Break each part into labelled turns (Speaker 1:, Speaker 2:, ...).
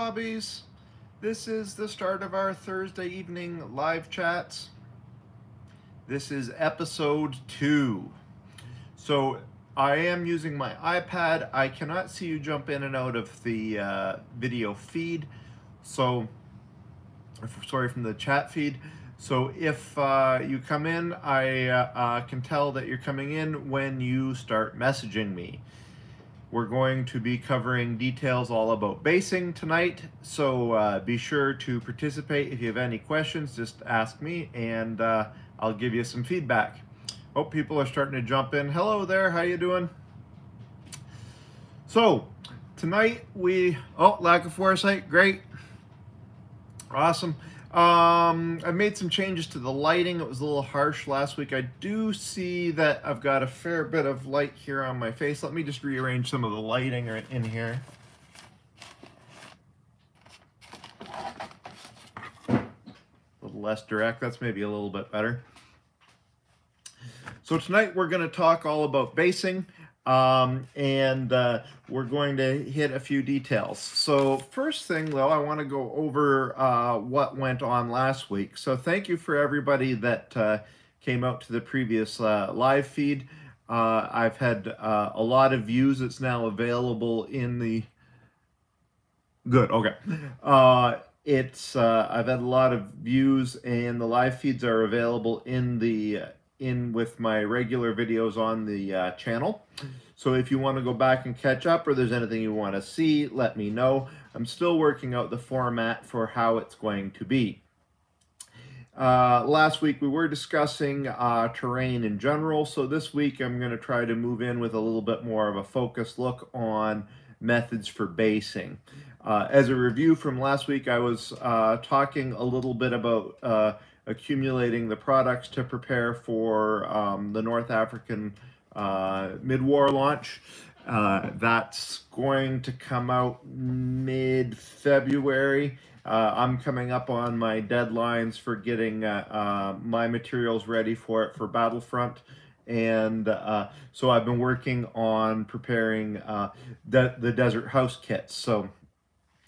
Speaker 1: hobbies. This is the start of our Thursday evening live chats. This is episode two. So I am using my iPad. I cannot see you jump in and out of the uh, video feed. So, sorry, from the chat feed. So if uh, you come in, I uh, uh, can tell that you're coming in when you start messaging me. We're going to be covering details all about basing tonight, so uh, be sure to participate. If you have any questions, just ask me and uh, I'll give you some feedback. Oh, people are starting to jump in. Hello there, how you doing? So, tonight we, oh, lack of foresight, great. Awesome. Um, I made some changes to the lighting. It was a little harsh last week. I do see that I've got a fair bit of light here on my face. Let me just rearrange some of the lighting right in here. A little less direct. That's maybe a little bit better. So tonight we're going to talk all about basing. Um, and uh, we're going to hit a few details. So first thing though, I want to go over uh, what went on last week. So thank you for everybody that uh, came out to the previous uh, live feed. Uh, I've had uh, a lot of views. It's now available in the good. Okay. it's I've had a lot of views, and the live feeds are available in the in with my regular videos on the uh, channel. So if you want to go back and catch up or there's anything you want to see, let me know. I'm still working out the format for how it's going to be. Uh, last week we were discussing uh, terrain in general, so this week I'm going to try to move in with a little bit more of a focused look on methods for basing. Uh, as a review from last week, I was uh, talking a little bit about uh, accumulating the products to prepare for um, the North African uh, mid-war launch. Uh, that's going to come out mid-February. Uh, I'm coming up on my deadlines for getting uh, uh, my materials ready for it for Battlefront. And uh, so I've been working on preparing de the Desert House kits. So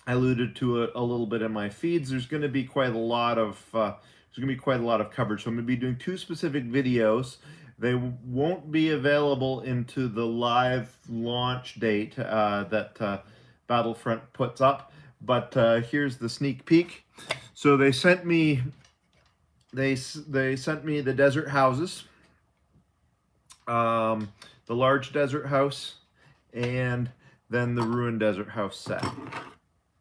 Speaker 1: I alluded to it a little bit in my feeds. There's going to be quite a lot of there's going to be quite a lot of coverage. So I'm going to be doing two specific videos. They won't be available into the live launch date uh, that uh, Battlefront puts up, but uh, here's the sneak peek. So they sent me, they they sent me the desert houses, um, the large desert house, and then the ruined desert house set.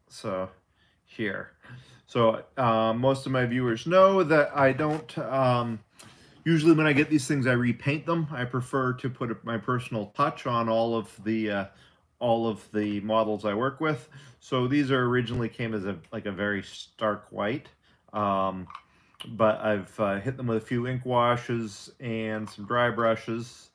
Speaker 1: So here. So uh, most of my viewers know that I don't, um, usually when I get these things, I repaint them. I prefer to put my personal touch on all of the, uh, all of the models I work with. So these are originally came as a, like a very stark white. Um, but I've uh, hit them with a few ink washes and some dry brushes.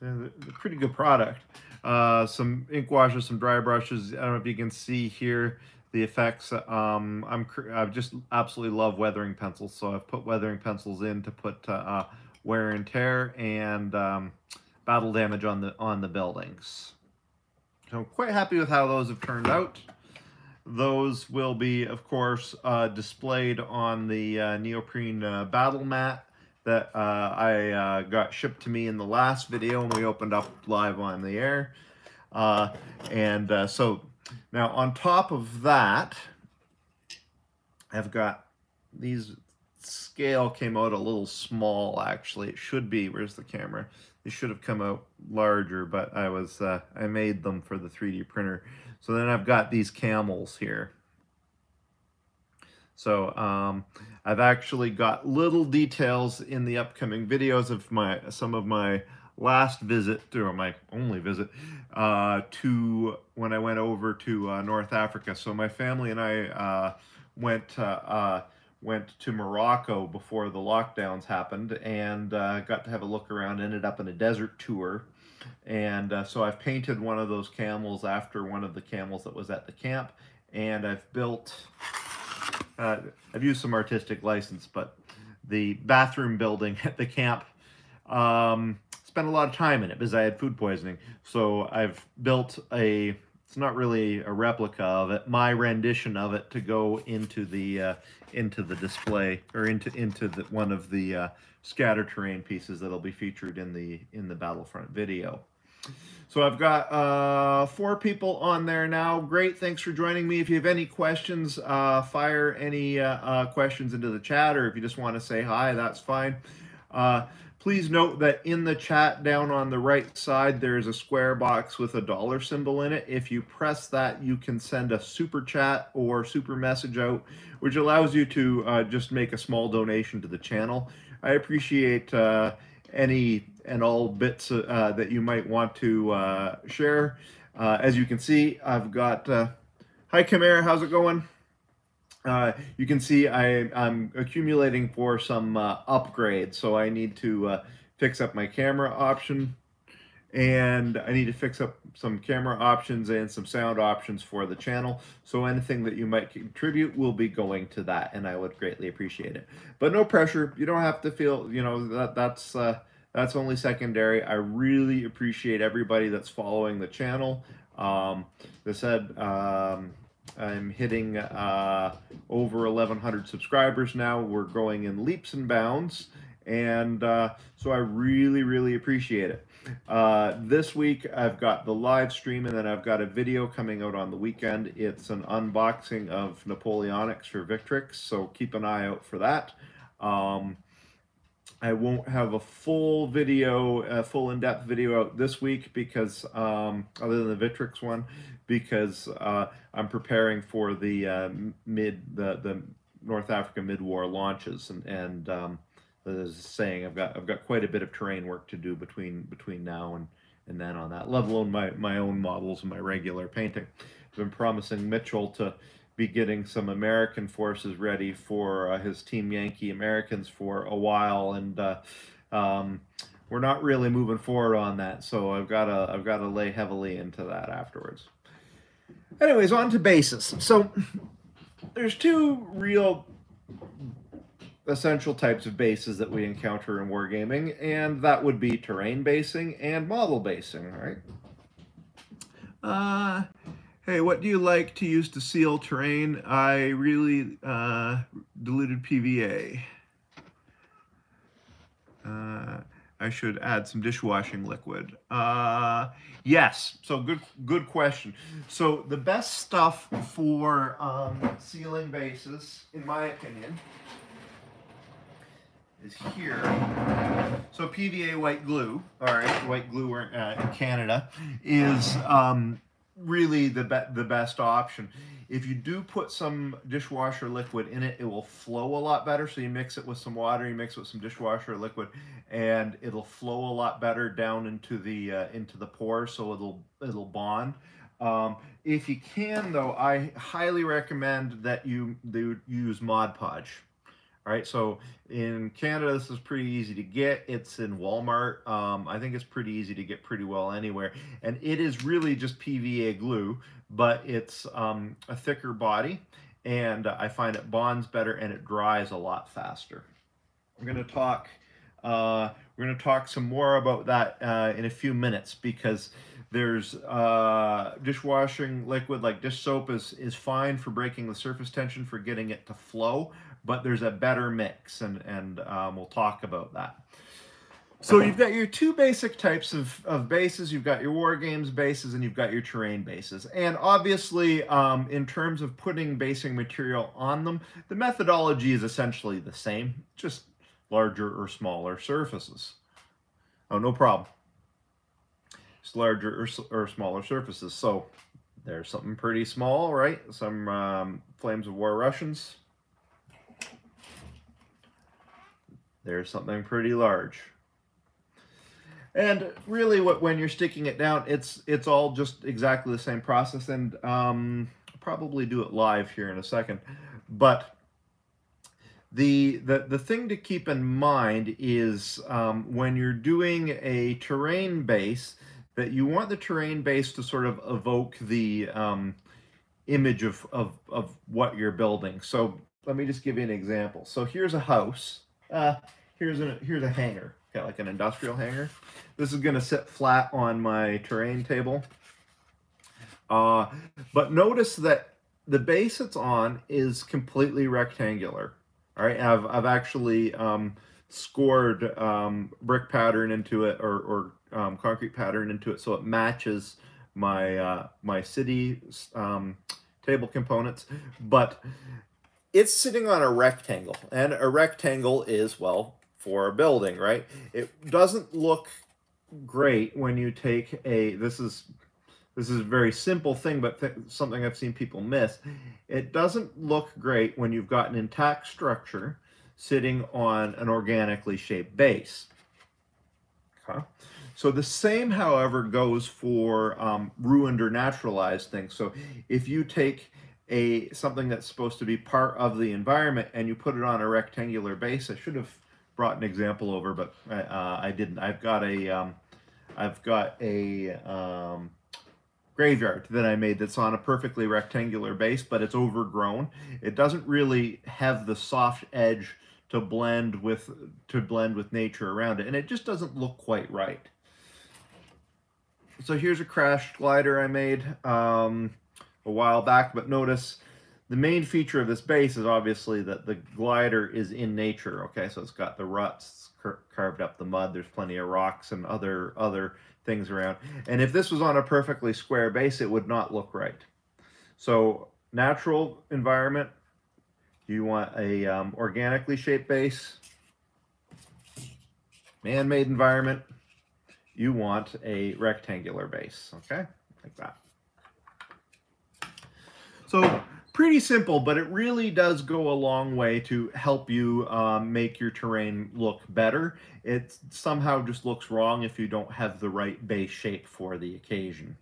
Speaker 1: They're a pretty good product. Uh, some ink washes, some dry brushes. I don't know if you can see here the effects. Um, I'm I just absolutely love weathering pencils, so I've put weathering pencils in to put uh, uh, wear and tear and um, battle damage on the on the buildings. So I'm quite happy with how those have turned out. Those will be, of course, uh, displayed on the uh, neoprene uh, battle mat that uh, I uh, got shipped to me in the last video when we opened up live on the air. And so now on top of that, I've got these scale came out a little small actually. It should be, where's the camera? They should have come out larger, but I was, uh, I made them for the 3D printer. So then I've got these camels here. So um, I've actually got little details in the upcoming videos of my some of my last visit, or my only visit, uh, to when I went over to uh, North Africa. So my family and I uh, went uh, went to Morocco before the lockdowns happened and uh, got to have a look around. Ended up in a desert tour. And uh, so I've painted one of those camels after one of the camels that was at the camp. And I've built, I've used some artistic license, but the bathroom building at the camp um, spent a lot of time in it because I had food poisoning. So I've built a it's not really a replica of it, my rendition of it to go into the uh, into the display or into into the, one of the uh, scatter terrain pieces that'll be featured in the in the Battlefront video. So I've got uh, four people on there now. Great, thanks for joining me. If you have any questions, uh, fire any uh, uh questions into the chat, or if you just want to say hi, that's fine. Uh, Please note that in the chat down on the right side, there's a square box with a dollar symbol in it. If you press that, you can send a super chat or super message out, which allows you to uh, just make a small donation to the channel. I appreciate uh, any and all bits uh, that you might want to uh, share. Uh, as you can see, I've got, uh, hi Chimera, how's it going? Uh, you can see I, am accumulating for some uh, upgrades. So I need to uh, fix up my camera option and I need to fix up some camera options and some sound options for the channel. So anything that you might contribute will be going to that and I would greatly appreciate it. But no pressure. You don't have to feel, you know, that that's uh, that's only secondary. I really appreciate everybody that's following the channel. Um, I said, um, I'm hitting uh, over 1,100 subscribers now. We're going in leaps and bounds. And uh, so I really, really appreciate it. Uh, this week I've got the live stream and then I've got a video coming out on the weekend. It's an unboxing of Napoleonics for Victrix, so keep an eye out for that. Um, I won't have a full video, a full in-depth video out this week because, um, other than the Victrix one, because uh, I'm preparing for the uh, mid the the North Africa mid-war launches, and and um, as saying, I've got I've got quite a bit of terrain work to do between between now and and then on that, let alone my my own models and my regular painting. I've been promising Mitchell to be getting some American forces ready for uh, his Team Yankee Americans for a while, and uh, um, we're not really moving forward on that. So I've got to I've got to lay heavily into that afterwards. Anyways, on to bases. So there's two real essential types of bases that we encounter in wargaming, and that would be terrain basing and model basing, right? Uh, hey, what do you like to use to seal terrain? I really uh, diluted PVA. Uh, I should add some dishwashing liquid. Uh, yes, so good good question. So the best stuff for um, sealing bases, in my opinion, is here. So PVA white glue, all right, white glue uh, in Canada, is um, really the, be the best option. If you do put some dishwasher liquid in it, it will flow a lot better. So you mix it with some water, you mix it with some dishwasher liquid, and it'll flow a lot better down into the uh, into the pores, so it'll it'll bond. Um, if you can, though, I highly recommend that you do use Mod Podge. All right, so in Canada, this is pretty easy to get. It's in Walmart. Um, I think it's pretty easy to get pretty well anywhere. And it is really just PVA glue, but it's um, a thicker body. And I find it bonds better and it dries a lot faster. We're to talk uh, we're to talk some more about that uh, in a few minutes because there's uh, dishwashing liquid like dish soap is, is fine for breaking the surface tension for getting it to flow, but there's a better mix, and, and um, we'll talk about that. So you've got your two basic types of, of bases. You've got your war games bases and you've got your terrain bases. And obviously, um, in terms of putting basing material on them, the methodology is essentially the same, just larger or smaller surfaces. Oh, no problem. It's larger or, or smaller surfaces. So there's something pretty small, right? Some um, Flames of War Russians. There's something pretty large. And really, what when you're sticking it down, it's it's all just exactly the same process. And um, probably do it live here in a second. But the the the thing to keep in mind is um, when you're doing a terrain base, that you want the terrain base to sort of evoke the um, image of, of of what you're building. So let me just give you an example. So here's a house. Uh, here's a here's a hangar, got like an industrial hanger. This is gonna sit flat on my terrain table. Uh, but notice that the base it's on is completely rectangular. All right, I've, I've actually um, scored um, brick pattern into it or, or um, concrete pattern into it so it matches my uh, my city um, table components, but it's sitting on a rectangle, and a rectangle is well for a building, right? It doesn't look great when you take a this is this is a very simple thing, but th something I've seen people miss. It doesn't look great when you've got an intact structure sitting on an organically shaped base. Okay. So the same, however, goes for um, ruined or naturalized things. So if you take a something that's supposed to be part of the environment and you put it on a rectangular base, I should have brought an example over, but uh, I didn't. I've got a um, I've got a um, graveyard that I made that's on a perfectly rectangular base, but it's overgrown. It doesn't really have the soft edge to blend with to blend with nature around it, and it just doesn't look quite right so here's a crash glider I made um, a while back, but notice the main feature of this base is obviously that the glider is in nature, okay? So it's got the ruts carved up the mud, there's plenty of rocks and other, other things around. And if this was on a perfectly square base, it would not look right. So natural environment, you want a um, organically shaped base, man-made environment, you want a rectangular base, okay? Like that. So pretty simple, but it really does go a long way to help you um, make your terrain look better. It somehow just looks wrong if you don't have the right base shape for the occasion.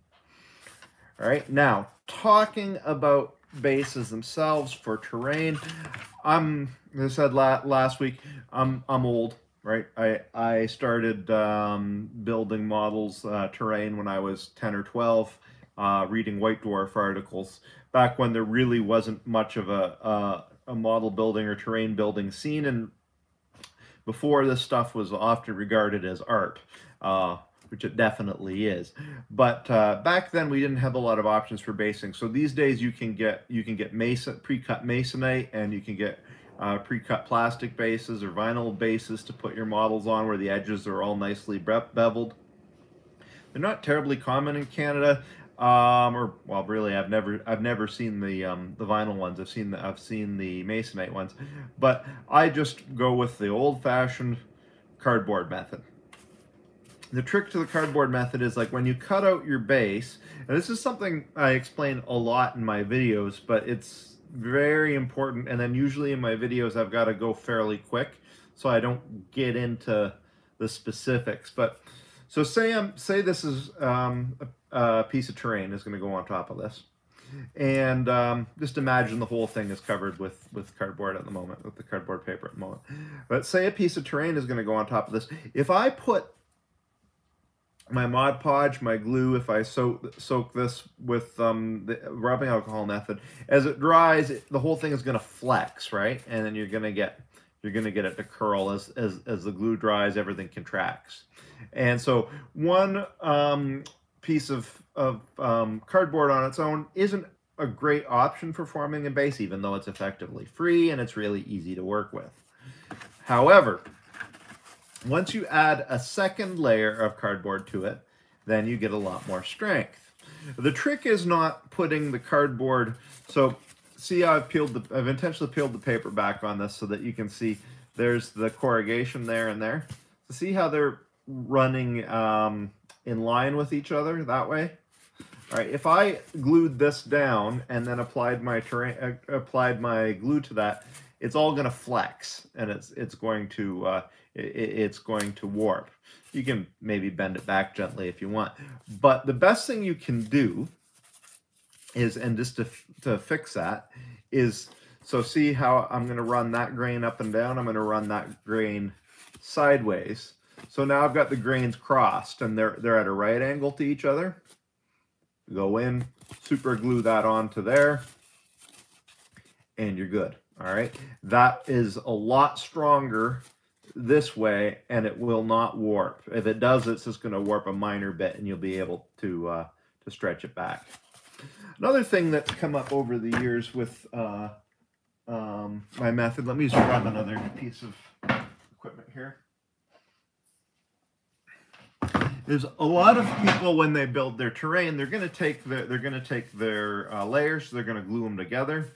Speaker 1: All right, now talking about bases themselves for terrain, I'm, as I said last week, I'm, I'm old right? I I started um, building models uh, terrain when I was 10 or 12, uh, reading White Dwarf articles back when there really wasn't much of a, a, a model building or terrain building scene, and before this stuff was often regarded as art. Uh, which it definitely is. But uh, back then we didn't have a lot of options for basing. So these days you can get you can get mason pre-cut masonite and you can get uh, pre-cut plastic bases or vinyl bases to put your models on where the edges are all nicely beveled. They're not terribly common in Canada, um, or well, really, I've never I've never seen the um, the vinyl ones. I've seen the I've seen the masonite ones, but I just go with the old-fashioned cardboard method. The trick to the cardboard method is like when you cut out your base, and this is something I explain a lot in my videos, but it's very important. And then usually in my videos, I've got to go fairly quick so I don't get into the specifics. But so say I'm say this is um, a, a, piece of terrain is going to go on top of this, and um, just imagine the whole thing is covered with with cardboard at the moment, with the cardboard paper at the moment. But say a piece of terrain is going to go on top of this. If I put my Mod Podge, my glue, if I soak, soak this with um, the rubbing alcohol method, as it dries, it, the whole thing is going to flex, right? And then you're going to get you're going to get it to curl as, as, as the glue dries, everything contracts. And so one um, piece of, of um, cardboard on its own isn't a great option for forming a base, even though it's effectively free and it's really easy to work with. However, once you add a second layer of cardboard to it, then you get a lot more strength. The trick is not putting the cardboard, so see how I've peeled the, I've intentionally peeled the paper back on this so that you can see there's the corrugation there and there. So see how they're running um, in line with each other that way? All right, if I glued this down and then applied my terrain, uh, applied my glue to that, it's all going to flex and it's it's going to uh, it, it's going to warp. You can maybe bend it back gently if you want, but the best thing you can do is, and just to to fix that, is so see how I'm going to run that grain up and down. I'm going to run that grain sideways. So now I've got the grains crossed and they're they're at a right angle to each other. Go in, super glue that onto there, and you're good. All right. That is a lot stronger this way and it will not warp. If it does, it's just going to warp a minor bit and you'll be able to, uh, to stretch it back. Another thing that's come up over the years with uh, um, my method, let me just grab another piece of equipment here. There's a lot of people when they build their terrain, they're going to take their they're going to take their uh, layers, they're going to glue them together,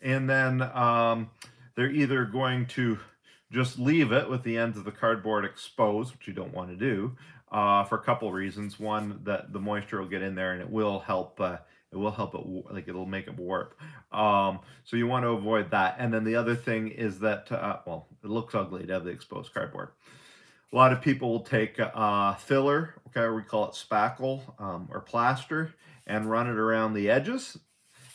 Speaker 1: and then um, they're either going to just leave it with the ends of the cardboard exposed, which you don't want to do, uh, for a couple reasons. One, that the moisture will get in there and it will help. Uh, it will help it like it'll make it warp. Um, so you want to avoid that. And then the other thing is that uh, well, it looks ugly to have the exposed cardboard. A lot of people will take uh, filler, okay, we call it spackle um, or plaster, and run it around the edges,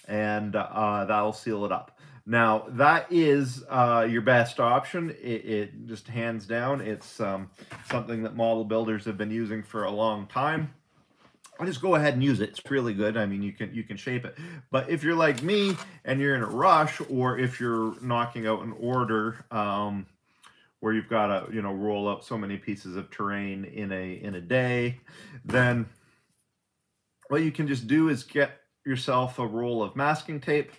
Speaker 1: and uh, that'll seal it up. Now, that is uh, your best option. It, it, just hands down, it's um, something that model builders have been using for a long time. I just go ahead and use it. It's really good. I mean, you can you can shape it. But if you're like me and you're in a rush, or if you're knocking out an order, um, where you've got to you know roll up so many pieces of terrain in a in a day then what you can just do is get yourself a roll of masking tape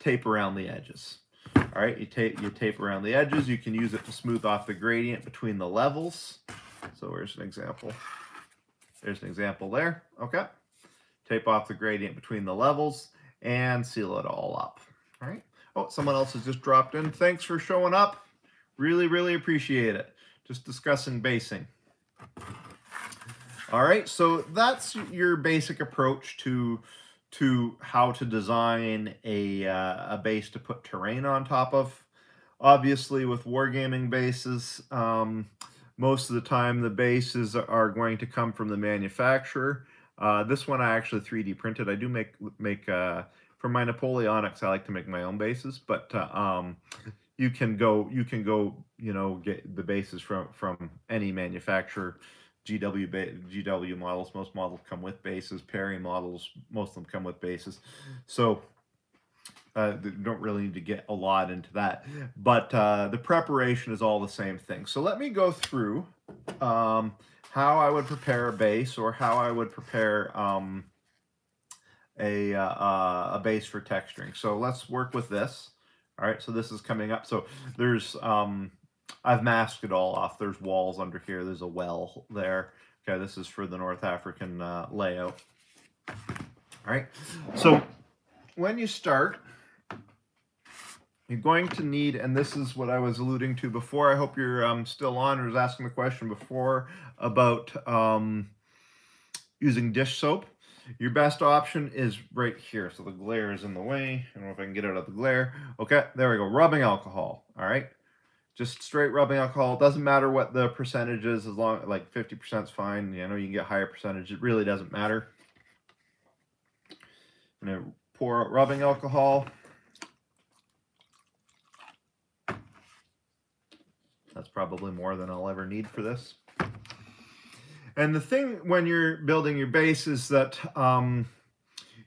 Speaker 1: tape around the edges. All right you tape you tape around the edges. You can use it to smooth off the gradient between the levels. So here's an example. There's an example there. Okay. Tape off the gradient between the levels and seal it all up. All right. Oh someone else has just dropped in. Thanks for showing up Really, really appreciate it. Just discussing basing. All right, so that's your basic approach to to how to design a, uh, a base to put terrain on top of. Obviously, with wargaming bases, um, most of the time the bases are going to come from the manufacturer. Uh, this one I actually 3D printed. I do make make uh, for my Napoleonics. I like to make my own bases, but uh, um, you can go you can go you know get the bases from from any manufacturer. GW GW models most models come with bases. Perry models most of them come with bases. So uh, don't really need to get a lot into that. But uh, the preparation is all the same thing. So let me go through um, how I would prepare a base or how I would prepare um, a, uh, uh a base for texturing. So let's work with this all right, so this is coming up. So there's, um, I've masked it all off. There's walls under here. There's a well there. Okay, this is for the North African uh, layout. All right, so when you start, you're going to need, and this is what I was alluding to before. I hope you're um, still on or was asking the question before about um, using dish soap. Your best option is right here. So the glare is in the way. I don't know if I can get out of the glare. Okay, there we go. Rubbing alcohol. All right. Just straight rubbing alcohol. Doesn't matter what the percentage is, as long like 50% is fine. You know, you can get higher percentage. It really doesn't matter. I'm gonna pour out rubbing alcohol. That's probably more than I'll ever need for this. And the thing when you're building your base is that um,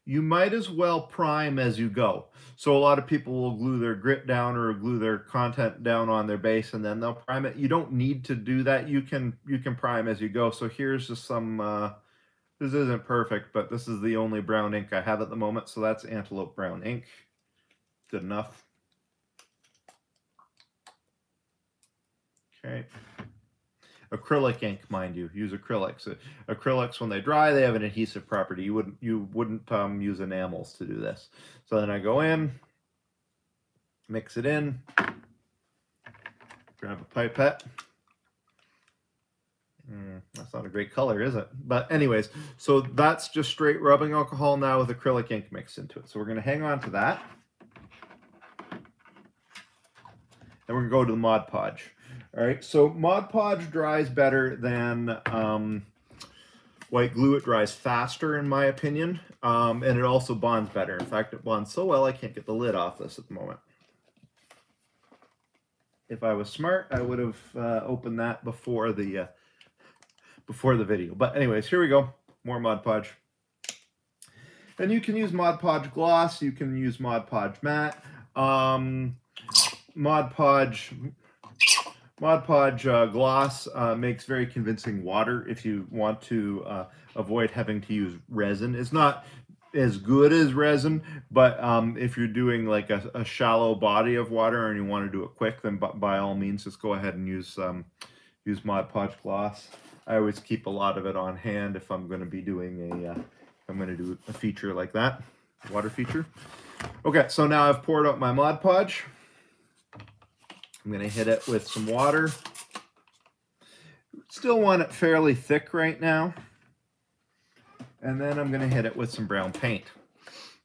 Speaker 1: you might as well prime as you go. So a lot of people will glue their grit down or glue their content down on their base and then they'll prime it. You don't need to do that. You can you can prime as you go. So here's just some uh, this isn't perfect, but this is the only brown ink I have at the moment. So that's antelope brown ink. Good enough. Okay acrylic ink, mind you. Use acrylics. Acrylics, when they dry, they have an adhesive property. You wouldn't you wouldn't um, use enamels to do this. So then I go in, mix it in, grab a pipette. Mm, that's not a great color, is it? But anyways, so that's just straight rubbing alcohol now with acrylic ink mixed into it. So we're going to hang on to that. And we're going to go to the Mod Podge. All right, so Mod Podge dries better than um, white glue. It dries faster, in my opinion, um, and it also bonds better. In fact, it bonds so well I can't get the lid off this at the moment. If I was smart, I would have uh, opened that before the uh, before the video. But anyways, here we go. More Mod Podge. And you can use Mod Podge Gloss. You can use Mod Podge Matte. Um, Mod Podge Mod Podge uh, Gloss uh, makes very convincing water if you want to uh, avoid having to use resin. It's not as good as resin, but um, if you're doing like a, a, shallow body of water and you want to do it quick, then by, all means, just go ahead and use um, use Mod Podge gloss. I always keep a lot of it on hand if I'm going to be doing a, I'm going to do a feature like that, water feature. Okay, so now I've poured out my Mod Podge. I'm going to hit it with some water. Still want it fairly thick right now. And then I'm going to hit it with some brown paint.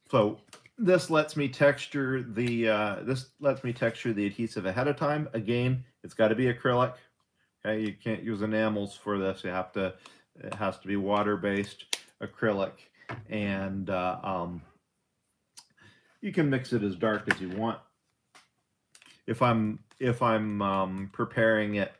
Speaker 1: So this lets me texture the uh, this lets me texture the adhesive ahead of time. Again, it's got to be acrylic. Okay, you can't use enamels for this. You have to. It has to be water-based acrylic, and uh, um, you can mix it as dark as you want. If I'm if I'm um, preparing it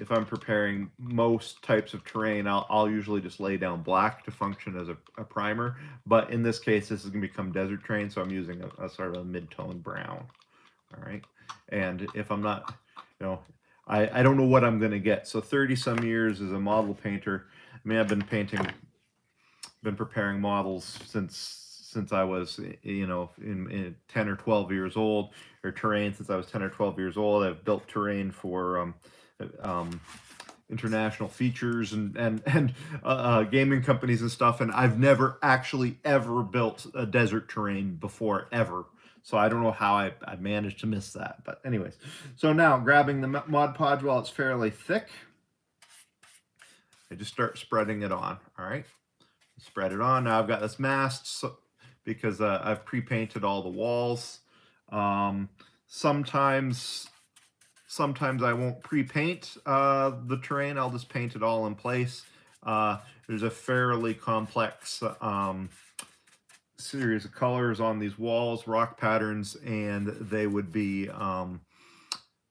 Speaker 1: if I'm preparing most types of terrain, I'll, I'll usually just lay down black to function as a, a primer. But in this case, this is going to become desert terrain, so I'm using a, a sort of a mid-tone brown. All right. And if I'm not, you know, I, I don't know what I'm going to get. So 30 some years as a model painter. I mean, I've been painting, been preparing models since since I was, you know, in, in 10 or 12 years old, or terrain since I was 10 or 12 years old. I've built terrain for um, um, international features and and and uh, uh, gaming companies and stuff. And I've never actually ever built a desert terrain before ever. So I don't know how I, I managed to miss that. But anyways, so now grabbing the Mod Podge while it's fairly thick, I just start spreading it on. All right, spread it on. Now I've got this masked so, because uh, I've pre-painted all the walls. Um, sometimes Sometimes I won't pre-paint uh, the terrain. I'll just paint it all in place. Uh, there's a fairly complex um, series of colors on these walls, rock patterns, and they would be um,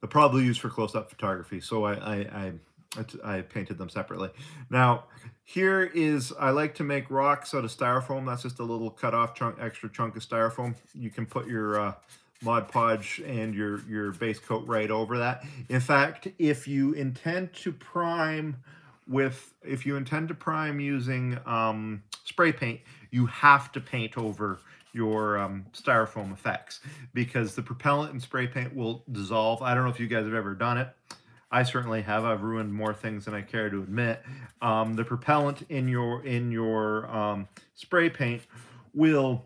Speaker 1: probably used for close-up photography. So I, I, I, I painted them separately. Now, here is, I like to make rocks out of styrofoam. That's just a little cut off chunk, extra chunk of styrofoam. You can put your uh, Mod Podge and your, your base coat right over that. In fact, if you intend to prime with, if you intend to prime using um, spray paint, you have to paint over your um, styrofoam effects because the propellant and spray paint will dissolve. I don't know if you guys have ever done it. I certainly have. I've ruined more things than I care to admit. Um, the propellant in your in your um, spray paint will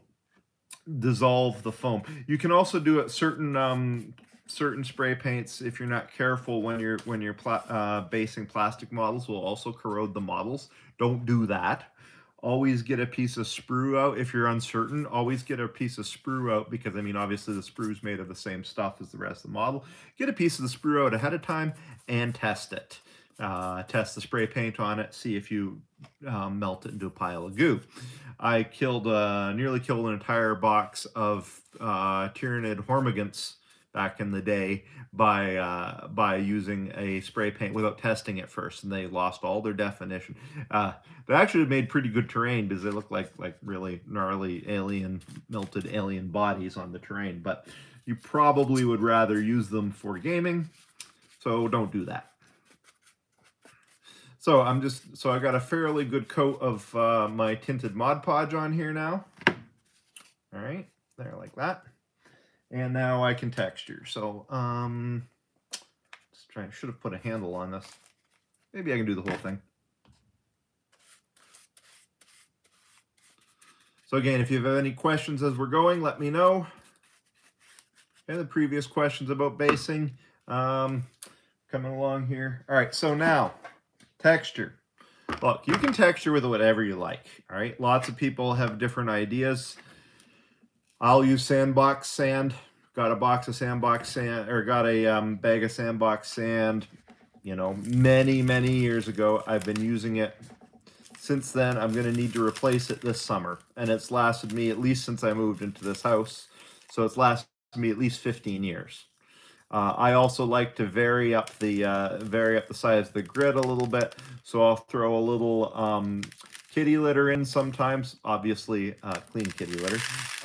Speaker 1: dissolve the foam. You can also do it certain um, certain spray paints if you're not careful when you're when you're pla uh, basing plastic models will also corrode the models. Don't do that. Always get a piece of sprue out if you're uncertain. Always get a piece of sprue out because I mean obviously the sprue is made of the same stuff as the rest of the model. Get a piece of the sprue out ahead of time and test it. Uh, test the spray paint on it, see if you um, melt it into a pile of goo. I killed, uh, nearly killed an entire box of uh, Tyranid Hormagaunts back in the day by uh, by using a spray paint without testing it first, and they lost all their definition. Uh, they actually made pretty good terrain because they look like like really gnarly alien melted alien bodies on the terrain. But you probably would rather use them for gaming, so don't do that. So I'm just, so I got a fairly good coat of uh, my tinted Mod Podge on here now. All right, there like that. And now I can texture. So, um, just trying, should have put a handle on this. Maybe I can do the whole thing. So again, if you have any questions as we're going, let me know. And the previous questions about basing um, coming along here. All right, so now Texture. Look, you can texture with whatever you like, all right? Lots of people have different ideas. I'll use sandbox sand. Got a box of sandbox sand, or got a um, bag of sandbox sand, you know, many, many years ago. I've been using it since then. I'm going to need to replace it this summer. And it's lasted me at least since I moved into this house. So it's lasted me at least 15 years. Uh, I also like to vary up the uh, vary up the size of the grit a little bit, so I'll throw a little um, kitty litter in sometimes. Obviously, uh, clean kitty litter.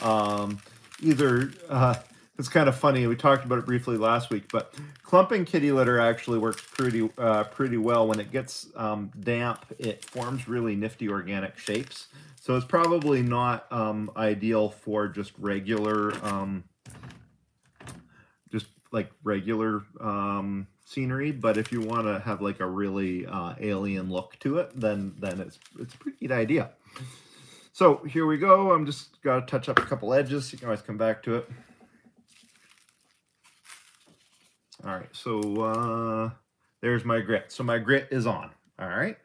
Speaker 1: Um, either uh, it's kind of funny. We talked about it briefly last week, but clumping kitty litter actually works pretty uh, pretty well. When it gets um, damp, it forms really nifty organic shapes. So it's probably not um, ideal for just regular, um, just like regular um, scenery. But if you want to have like a really uh, alien look to it, then then it's it's a pretty neat idea. So here we go. I'm just got to touch up a couple edges. You can always come back to it. All right, so uh, there's my grit. So my grit is on, all right?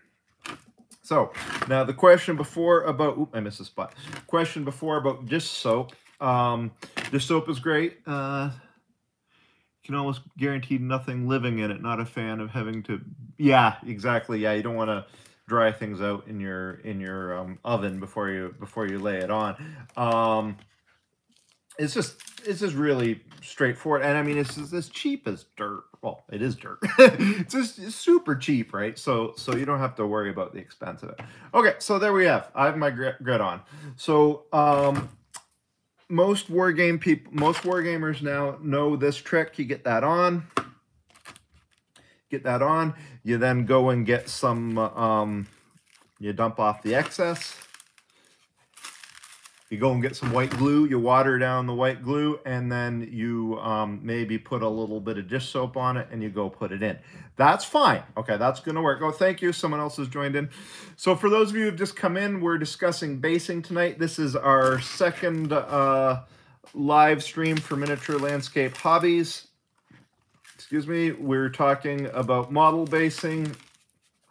Speaker 1: So now the question before about, oop, I missed a spot. Question before about dish soap. Um, dish soap is great. Uh, can almost guarantee nothing living in it. Not a fan of having to, yeah, exactly. Yeah, you don't want to dry things out in your in your um, oven before you before you lay it on. Um, it's just it's just really straightforward and i mean it's as cheap as dirt well it is dirt it's just it's super cheap right so so you don't have to worry about the expense of it okay so there we have i have my grit on so um most war game people most war gamers now know this trick. You get that on. Get that on. You then go and get some um you dump off the excess. You go and get some white glue, you water down the white glue, and then you um, maybe put a little bit of dish soap on it and you go put it in. That's fine. Okay, that's going to work. Oh, thank you. Someone else has joined in. So for those of you who've just come in, we're discussing basing tonight. This is our second uh, live stream for Miniature Landscape Hobbies. Excuse me. We're talking about model basing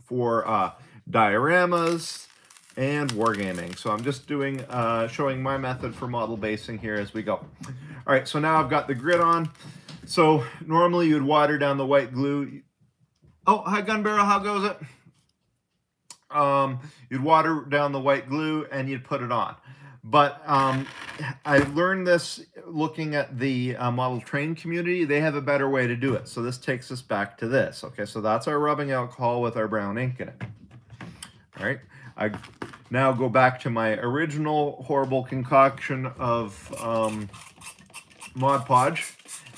Speaker 1: for uh, dioramas, and wargaming. So I'm just doing, uh, showing my method for model basing here as we go. All right, so now I've got the grit on. So normally you'd water down the white glue. Oh, hi gun barrel, how goes it? Um, you'd water down the white glue and you'd put it on. But um, I learned this looking at the uh, model train community. They have a better way to do it. So this takes us back to this. Okay, so that's our rubbing alcohol with our brown ink in it. All right. I now go back to my original horrible concoction of um, Mod Podge,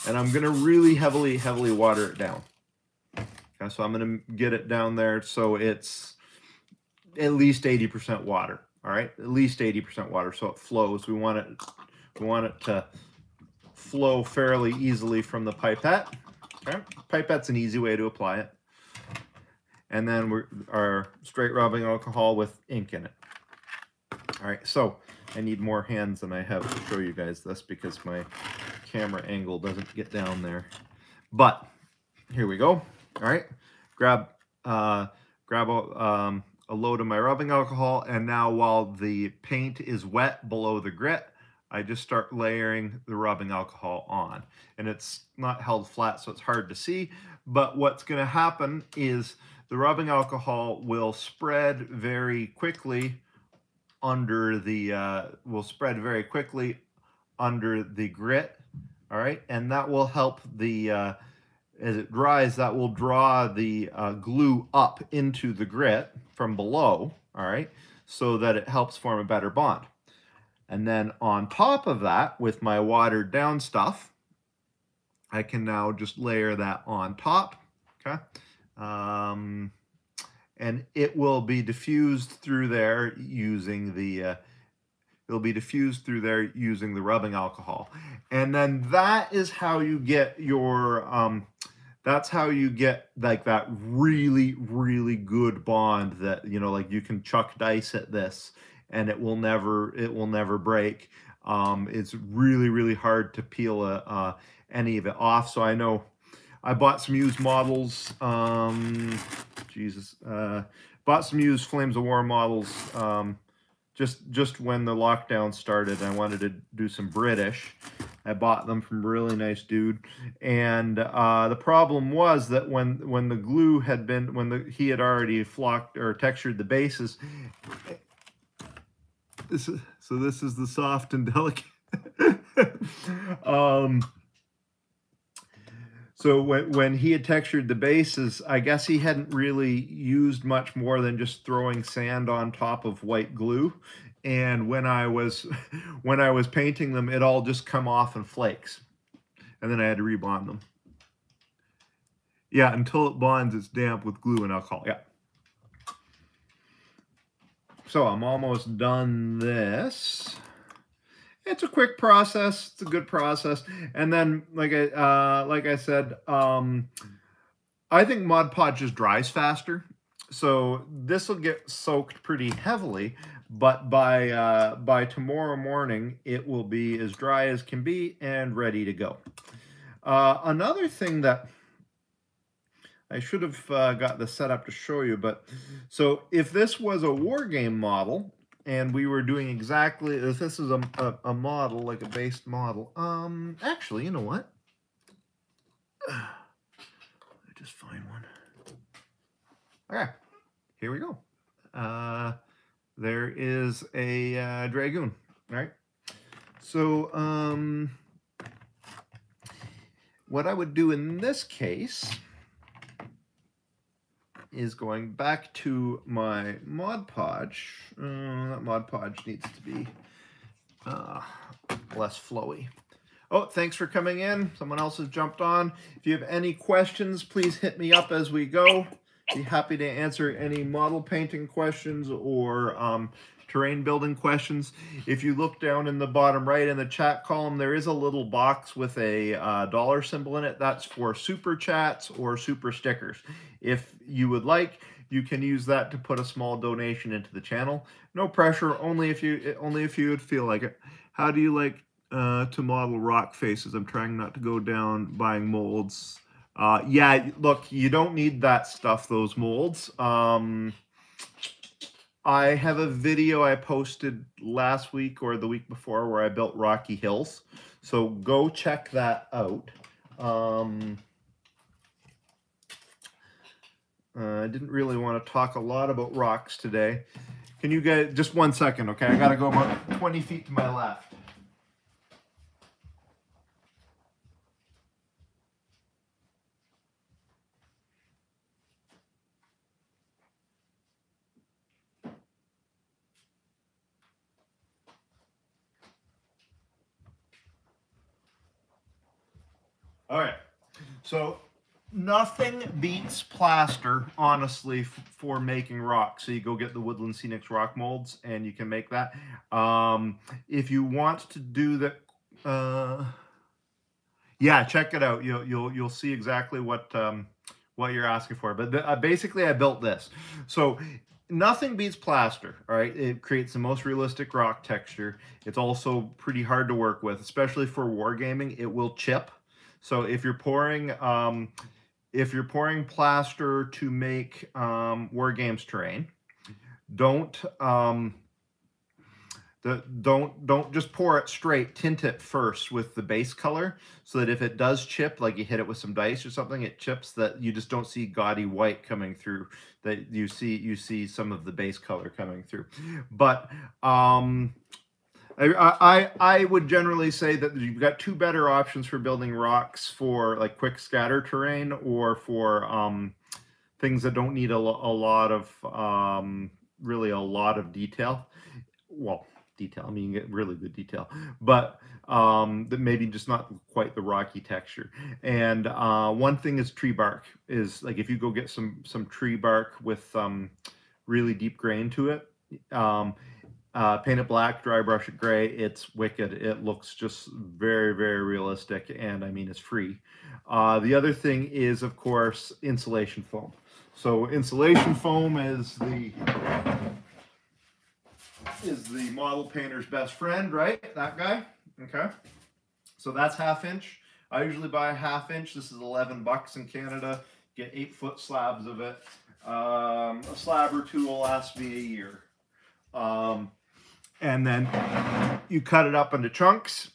Speaker 1: and I'm going to really heavily, heavily water it down. So I'm going to get it down there so it's at least 80% water. All right, at least 80% water, so it flows. We want it, we want it to flow fairly easily from the pipette. Okay, pipette's an easy way to apply it and then we're our straight rubbing alcohol with ink in it. All right, so I need more hands than I have to show you guys this because my camera angle doesn't get down there. But here we go. All right, grab uh, grab a, um, a load of my rubbing alcohol, and now while the paint is wet below the grit, I just start layering the rubbing alcohol on. And it's not held flat, so it's hard to see. But what's going to happen is the rubbing alcohol will spread very quickly under the, uh, will spread very quickly under the grit, all right? And that will help the, uh, as it dries, that will draw the uh, glue up into the grit from below, all right? So that it helps form a better bond. And then on top of that, with my watered down stuff, I can now just layer that on top, okay? Um, and it will be diffused through there using the uh, it'll be diffused through there using the rubbing alcohol and then that is how you get your um, that's how you get like that really really good bond that you know like you can chuck dice at this and it will never it will never break um, it's really really hard to peel a, uh, any of it off so i know I bought some used models. Um, Jesus, uh, bought some used Flames of War models. Um, just just when the lockdown started, I wanted to do some British. I bought them from a really nice dude, and uh, the problem was that when when the glue had been when the he had already flocked or textured the bases. This is, so this is the soft and delicate. um, so when, when he had textured the bases, I guess he hadn't really used much more than just throwing sand on top of white glue. And when I was when I was painting them, it all just come off in flakes. and then I had to rebond them. Yeah, until it bonds, it's damp with glue and alcohol. Yeah. So I'm almost done this. It's a quick process. It's a good process. And then, like I uh, like I said, um, I think Mod Podge just dries faster. So this will get soaked pretty heavily, but by uh, by tomorrow morning, it will be as dry as can be and ready to go. Uh, another thing that I should have uh, got the setup to show you, but so if this was a war game model and we were doing exactly, if this is a, a, a model, like a based model, um, actually, you know what? I just find one. Okay, here we go. Uh, there is a uh, Dragoon, right? So, um, what I would do in this case is going back to my Mod Podge. Uh, that Mod Podge needs to be uh, less flowy. Oh, thanks for coming in. Someone else has jumped on. If you have any questions, please hit me up as we go. Be happy to answer any model painting questions or um, terrain building questions. If you look down in the bottom right in the chat column, there is a little box with a uh, dollar symbol in it. That's for super chats or super stickers. If you would like, you can use that to put a small donation into the channel. No pressure, only if you only if you would feel like it. How do you like uh, to model rock faces? I'm trying not to go down buying molds. Uh, yeah, look, you don't need that stuff, those molds. Um, I have a video I posted last week or the week before where I built Rocky Hills. So go check that out. Um, uh, I didn't really want to talk a lot about rocks today. Can you guys, just one second, okay? I got to go about 20 feet to my left. All right. So nothing beats plaster, honestly, for making rock. So you go get the Woodland Scenics rock molds and you can make that. Um, if you want to do the... uh, yeah, check it out. You'll you'll you'll see exactly what um, what you're asking for. But uh, basically, I built this. So nothing beats plaster all right it creates the most realistic rock texture it's also pretty hard to work with especially for wargaming it will chip so if you're pouring, um, if you're pouring plaster to make um, War Games terrain, don't um, the, don't don't just pour it straight. Tint it first with the base color, so that if it does chip, like you hit it with some dice or something, it chips. That you just don't see gaudy white coming through. That you see you see some of the base color coming through. But um, I, I I would generally say that you've got two better options for building rocks for like quick scatter terrain or for um, things that don't need a, a lot of um, really a lot of detail. Well, detail. I mean, you get really good detail, but um, that maybe just not quite the rocky texture. And uh, one thing is tree bark is like if you go get some some tree bark with um, really deep grain to it. Um, uh, paint it black, dry brush it gray. It's wicked. It looks just very, very realistic, and I mean, it's free. Uh, the other thing is, of course, insulation foam. So insulation foam is the is the model painter's best friend, right? That guy. Okay. So that's half inch. I usually buy a half inch. This is 11 bucks in Canada. Get eight foot slabs of it. Um, a slab or two will last me a year. Um, and then you cut it up into chunks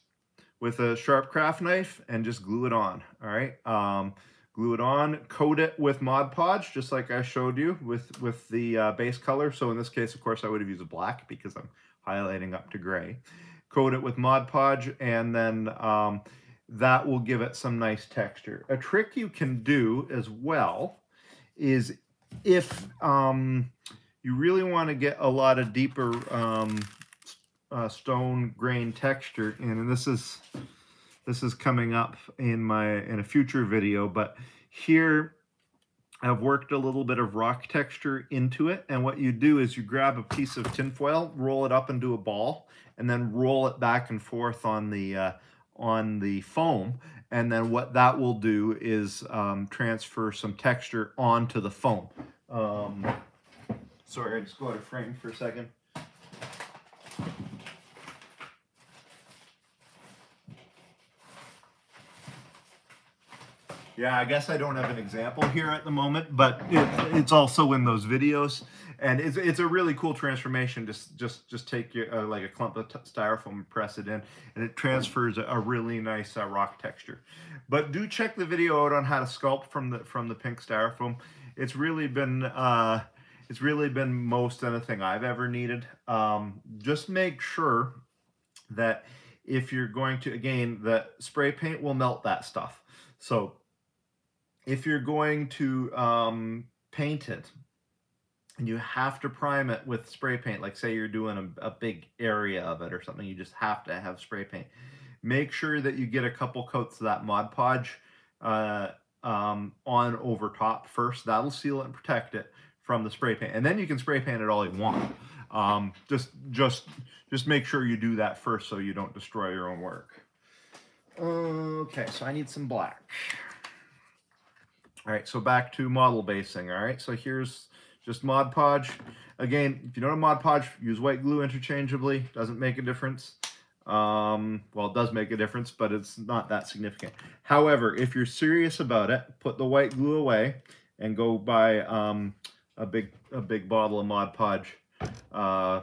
Speaker 1: with a sharp craft knife and just glue it on. All right. Um, glue it on, coat it with Mod Podge, just like I showed you with, with the uh, base color. So in this case, of course, I would have used a black because I'm highlighting up to gray. Coat it with Mod Podge, and then um, that will give it some nice texture. A trick you can do as well is if um, you really want to get a lot of deeper um, uh, stone grain texture. And this is this is coming up in my in a future video, but here I've worked a little bit of rock texture into it. And what you do is you grab a piece of tinfoil, roll it up into a ball, and then roll it back and forth on the uh, on the foam. And then what that will do is um, transfer some texture onto the foam. Um, sorry, I just go out of frame for a second. Yeah, I guess I don't have an example here at the moment, but it, it's also in those videos, and it's it's a really cool transformation. Just just just take your uh, like a clump of styrofoam and press it in, and it transfers a, a really nice uh, rock texture. But do check the video out on how to sculpt from the from the pink styrofoam. It's really been uh, it's really been most anything I've ever needed. Um, just make sure that if you're going to again, the spray paint will melt that stuff. So if you're going to um, paint it and you have to prime it with spray paint, like say you're doing a, a, big area of it or something, you just have to have spray paint. Make sure that you get a couple coats of that Mod Podge uh, um, on over top first. That'll seal it and protect it from the spray paint. And then you can spray paint it all you want. Um, just, just, just make sure you do that first so you don't destroy your own work. Okay, so I need some black. All right, so back to model basing. All right, so here's just Mod Podge. Again, if you don't have Mod Podge, use white glue interchangeably. Doesn't make a difference. Um, well, it does make a difference, but it's not that significant. However, if you're serious about it, put the white glue away and go buy um, a big a big bottle of Mod Podge uh,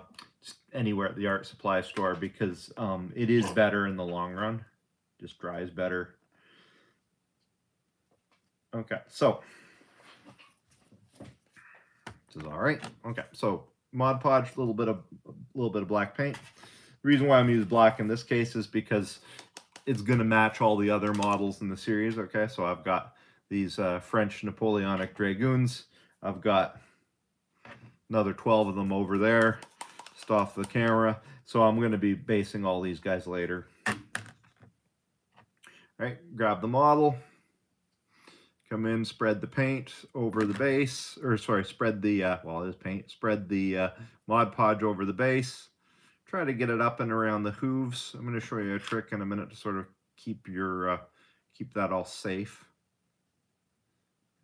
Speaker 1: anywhere at the art supply store because um, it is better in the long run. Just dries better Okay, so this is all right. Okay, so Mod Podge, a little bit of a little bit of black paint. The reason why I'm using black in this case is because it's going to match all the other models in the series. Okay, so I've got these uh, French Napoleonic Dragoons. I've got another 12 of them over there, just off the camera. So I'm going to be basing all these guys later. All right, grab the model. Come in, spread the paint over the base, or sorry, spread the, uh, well, it is paint, spread the uh, Mod Podge over the base. Try to get it up and around the hooves. I'm going to show you a trick in a minute to sort of keep your, uh, keep that all safe.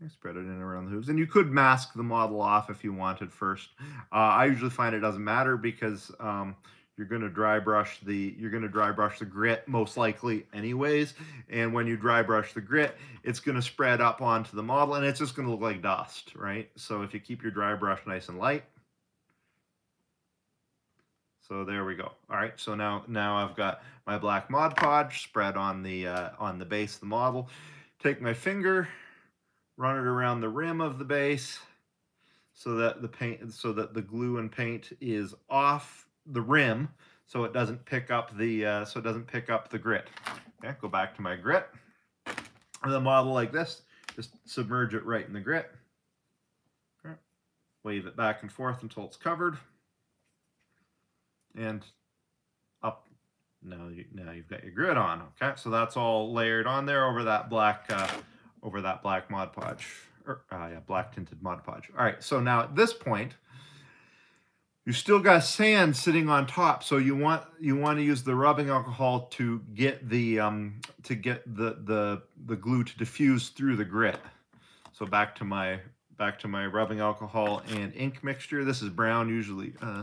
Speaker 1: Spread it in around the hooves. And you could mask the model off if you wanted first. Uh, I usually find it doesn't matter because um, you're going to dry brush the you're going to dry brush the grit most likely anyways. And when you dry brush the grit it's going to spread up onto the model and it's just going to look like dust right? So if you keep your dry brush nice and light. So there we go. All right so now now I've got my black Mod Podge spread on the uh, on the base of the model. Take my finger run it around the rim of the base so that the paint so that the glue and paint is off the rim so it doesn't pick up the uh, so it doesn't pick up the grit. Okay, go back to my grit. And the model like this, just submerge it right in the grit. Okay. Wave it back and forth until it's covered. And up. Now, you, now you've got your grit on. Okay, so that's all layered on there over that black uh, over that black Mod Podge. Or, uh, yeah, black tinted Mod Podge. All right, so now at this point, you still got sand sitting on top so you want you want to use the rubbing alcohol to get the um to get the the the glue to diffuse through the grit so back to my back to my rubbing alcohol and ink mixture this is brown usually uh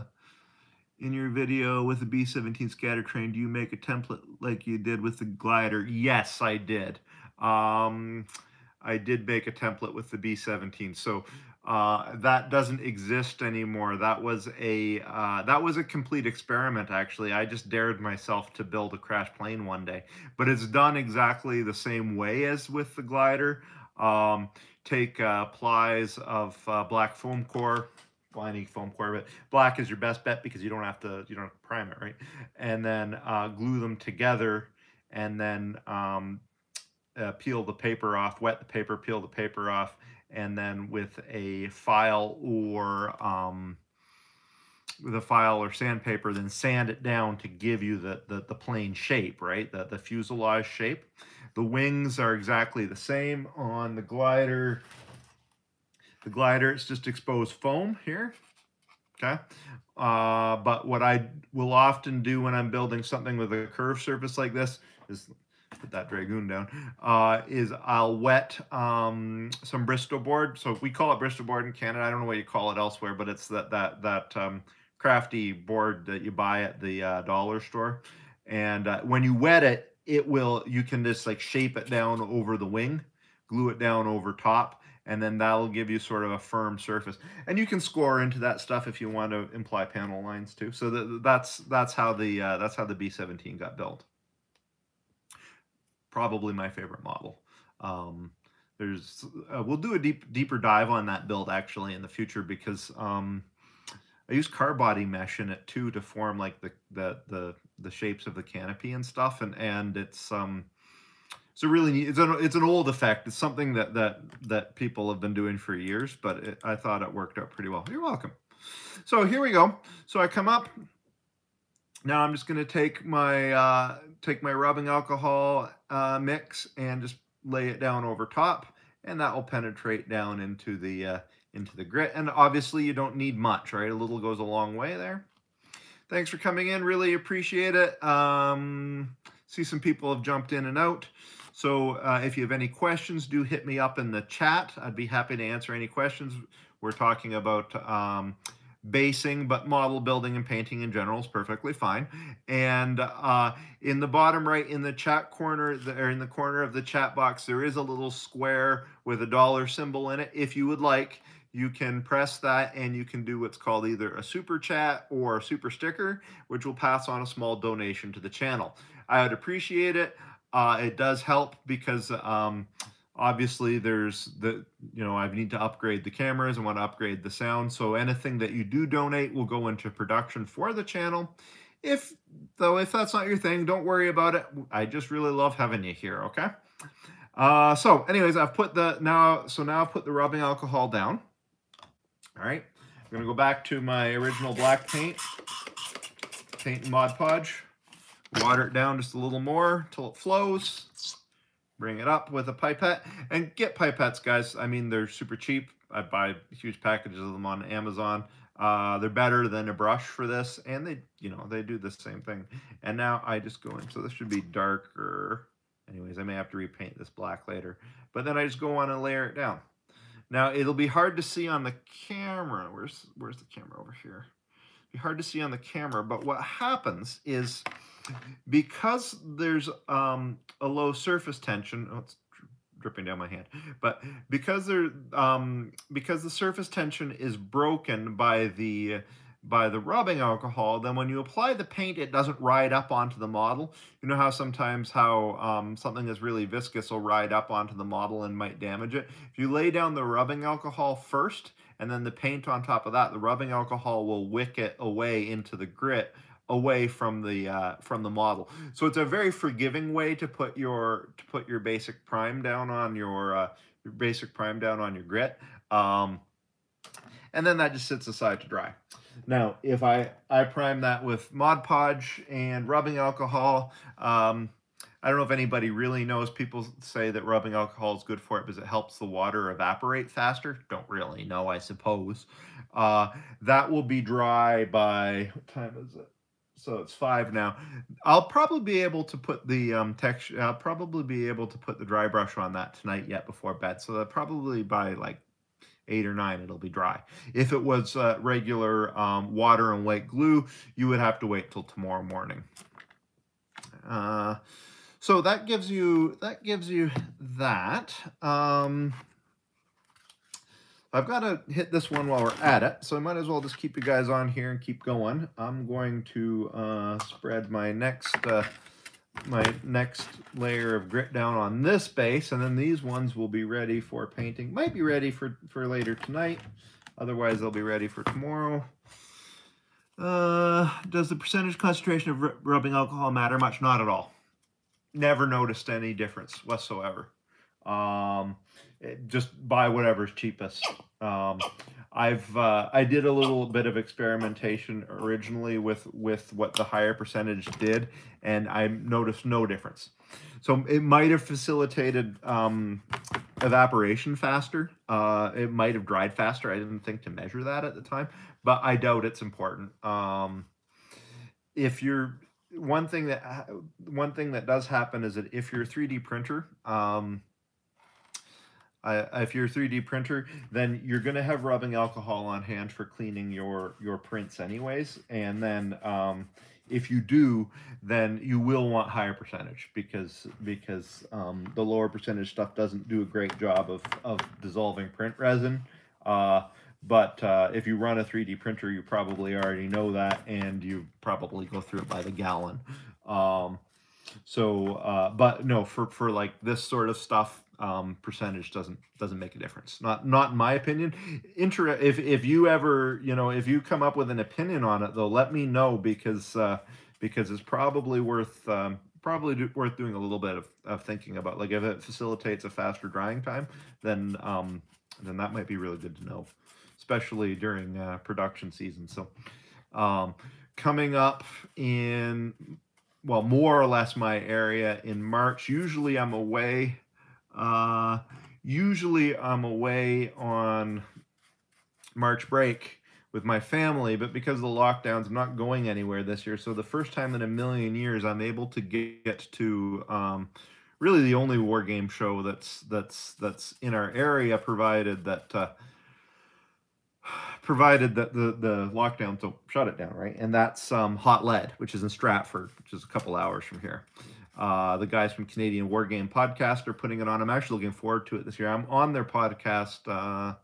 Speaker 1: in your video with the B17 scatter terrain do you make a template like you did with the glider yes I did um I did make a template with the B17 so uh, that doesn't exist anymore. That was a uh, that was a complete experiment. Actually, I just dared myself to build a crash plane one day, but it's done exactly the same way as with the glider. Um, take uh, plies of uh, black foam core, lining foam core, but black is your best bet because you don't have to you don't have to prime it, right? And then uh, glue them together, and then um, uh, peel the paper off, wet the paper, peel the paper off, and then with a file or um, with a file or sandpaper, then sand it down to give you the, the, the plain shape, right? The, the fuselage shape. The wings are exactly the same on the glider. The glider, it's just exposed foam here, okay? Uh, but what I will often do when I'm building something with a curved surface like this is put that Dragoon down, uh, is I'll wet um, some Bristol board. So we call it Bristol board in Canada. I don't know what you call it elsewhere, but it's that that that um, crafty board that you buy at the uh, dollar store. And uh, when you wet it, it will you can just like shape it down over the wing, glue it down over top, and then that'll give you sort of a firm surface. And you can score into that stuff if you want to imply panel lines too. So that, that's that's how the uh, that's how the B17 got built probably my favorite model. Um, there's uh, we'll do a deep deeper dive on that build actually in the future because um, I use car body mesh in it too to form like the the the, the shapes of the canopy and stuff and and it's um it's a really neat, it's an it's an old effect. It's something that that that people have been doing for years but it, I thought it worked out pretty well. You're welcome. So here we go. So I come up. Now I'm just going to take my uh, take my rubbing alcohol uh, mix and just lay it down over top, and that will penetrate down into the uh, into the grit. And obviously, you don't need much, right? A little goes a long way there. Thanks for coming in. Really appreciate it. Um, see some people have jumped in and out. So uh, if you have any questions, do hit me up in the chat. I'd be happy to answer any questions. We're talking about um, basing, but model building and painting in general is perfectly fine. And uh, in the bottom right, in the chat corner, the, or in the corner of the chat box, there is a little square with a dollar symbol in it. If you would like, you can press that and you can do what's called either a super chat or a super sticker, which will pass on a small donation to the channel. I would appreciate it. Uh, it does help because um, obviously there's the you know i need to upgrade the cameras and want to upgrade the sound so anything that you do donate will go into production for the channel. If though if that's not your thing don't worry about it. I just really love having you here okay? Uh so anyways i've put the now so now i've put the rubbing alcohol down. All right i'm gonna go back to my original black paint paint Mod Podge water it down just a little more till it flows bring it up with a pipette. And get pipettes guys. I mean they're super cheap. I buy huge packages of them on amazon. Uh, they're better than a brush for this and they you know they do the same thing. And now i just go in so this should be darker. Anyways i may have to repaint this black later. But then i just go on and layer it down. Now it'll be hard to see on the camera. Where's where's the camera? Over here hard to see on the camera but what happens is because there's um, a low surface tension, oh, it's dripping down my hand, but because there, um, because the surface tension is broken by the by the rubbing alcohol, then when you apply the paint, it doesn't ride up onto the model. You know how sometimes how um, something that's really viscous will ride up onto the model and might damage it. If you lay down the rubbing alcohol first, and then the paint on top of that, the rubbing alcohol will wick it away into the grit, away from the uh, from the model. So it's a very forgiving way to put your to put your basic prime down on your, uh, your basic prime down on your grit. Um, and then that just sits aside to dry. Now, if I, I prime that with Mod Podge and rubbing alcohol, um, I don't know if anybody really knows. People say that rubbing alcohol is good for it because it helps the water evaporate faster. Don't really know, I suppose. Uh, that will be dry by, what time is it? so it's five now. I'll probably be able to put the um, texture. I'll probably be able to put the dry brush on that tonight yet before bed. So that probably by like eight or nine, it'll be dry. If it was uh, regular um, water and white glue, you would have to wait till tomorrow morning. Uh, so that gives you that gives you that. Um, I've got to hit this one while we're at it, so I might as well just keep you guys on here and keep going. I'm going to uh, spread my next uh, my next layer of grit down on this base, and then these ones will be ready for painting. Might be ready for, for later tonight. Otherwise, they'll be ready for tomorrow. Uh, does the percentage concentration of rubbing alcohol matter much? Not at all. Never noticed any difference whatsoever. Um, just buy whatever's cheapest. Um, I've uh, I did a little bit of experimentation originally with with what the higher percentage did, and I noticed no difference. So it might have facilitated um, evaporation faster. Uh, it might have dried faster. I didn't think to measure that at the time, but I doubt it's important. Um, if you're one thing that one thing that does happen is that if you're a 3D printer, um, if you're a 3D printer, then you're going to have rubbing alcohol on hand for cleaning your your prints anyways, and then um, if you do, then you will want higher percentage because because um, the lower percentage stuff doesn't do a great job of, of dissolving print resin. Uh, but uh, if you run a 3D printer, you probably already know that, and you probably go through it by the gallon. Um, so, uh, but no, for for like this sort of stuff, um, percentage doesn't doesn't make a difference. Not not in my opinion. Inter if if you ever you know if you come up with an opinion on it though, let me know because uh, because it's probably worth um, probably do, worth doing a little bit of, of thinking about. Like if it facilitates a faster drying time, then um, then that might be really good to know, especially during uh, production season. So um, coming up in well more or less my area in March. Usually I'm away uh, usually I'm away on March break with my family, but because of the lockdowns, I'm not going anywhere this year. So the first time in a million years, I'm able to get to um, really the only war game show that's that's that's in our area, provided that uh, provided that the the lockdowns don't shut it down, right? And that's um, Hot Lead, which is in Stratford, which is a couple hours from here. Uh, the guys from Canadian War Game Podcast are putting it on. I'm actually looking forward to it this year. I'm on their podcast. Uh,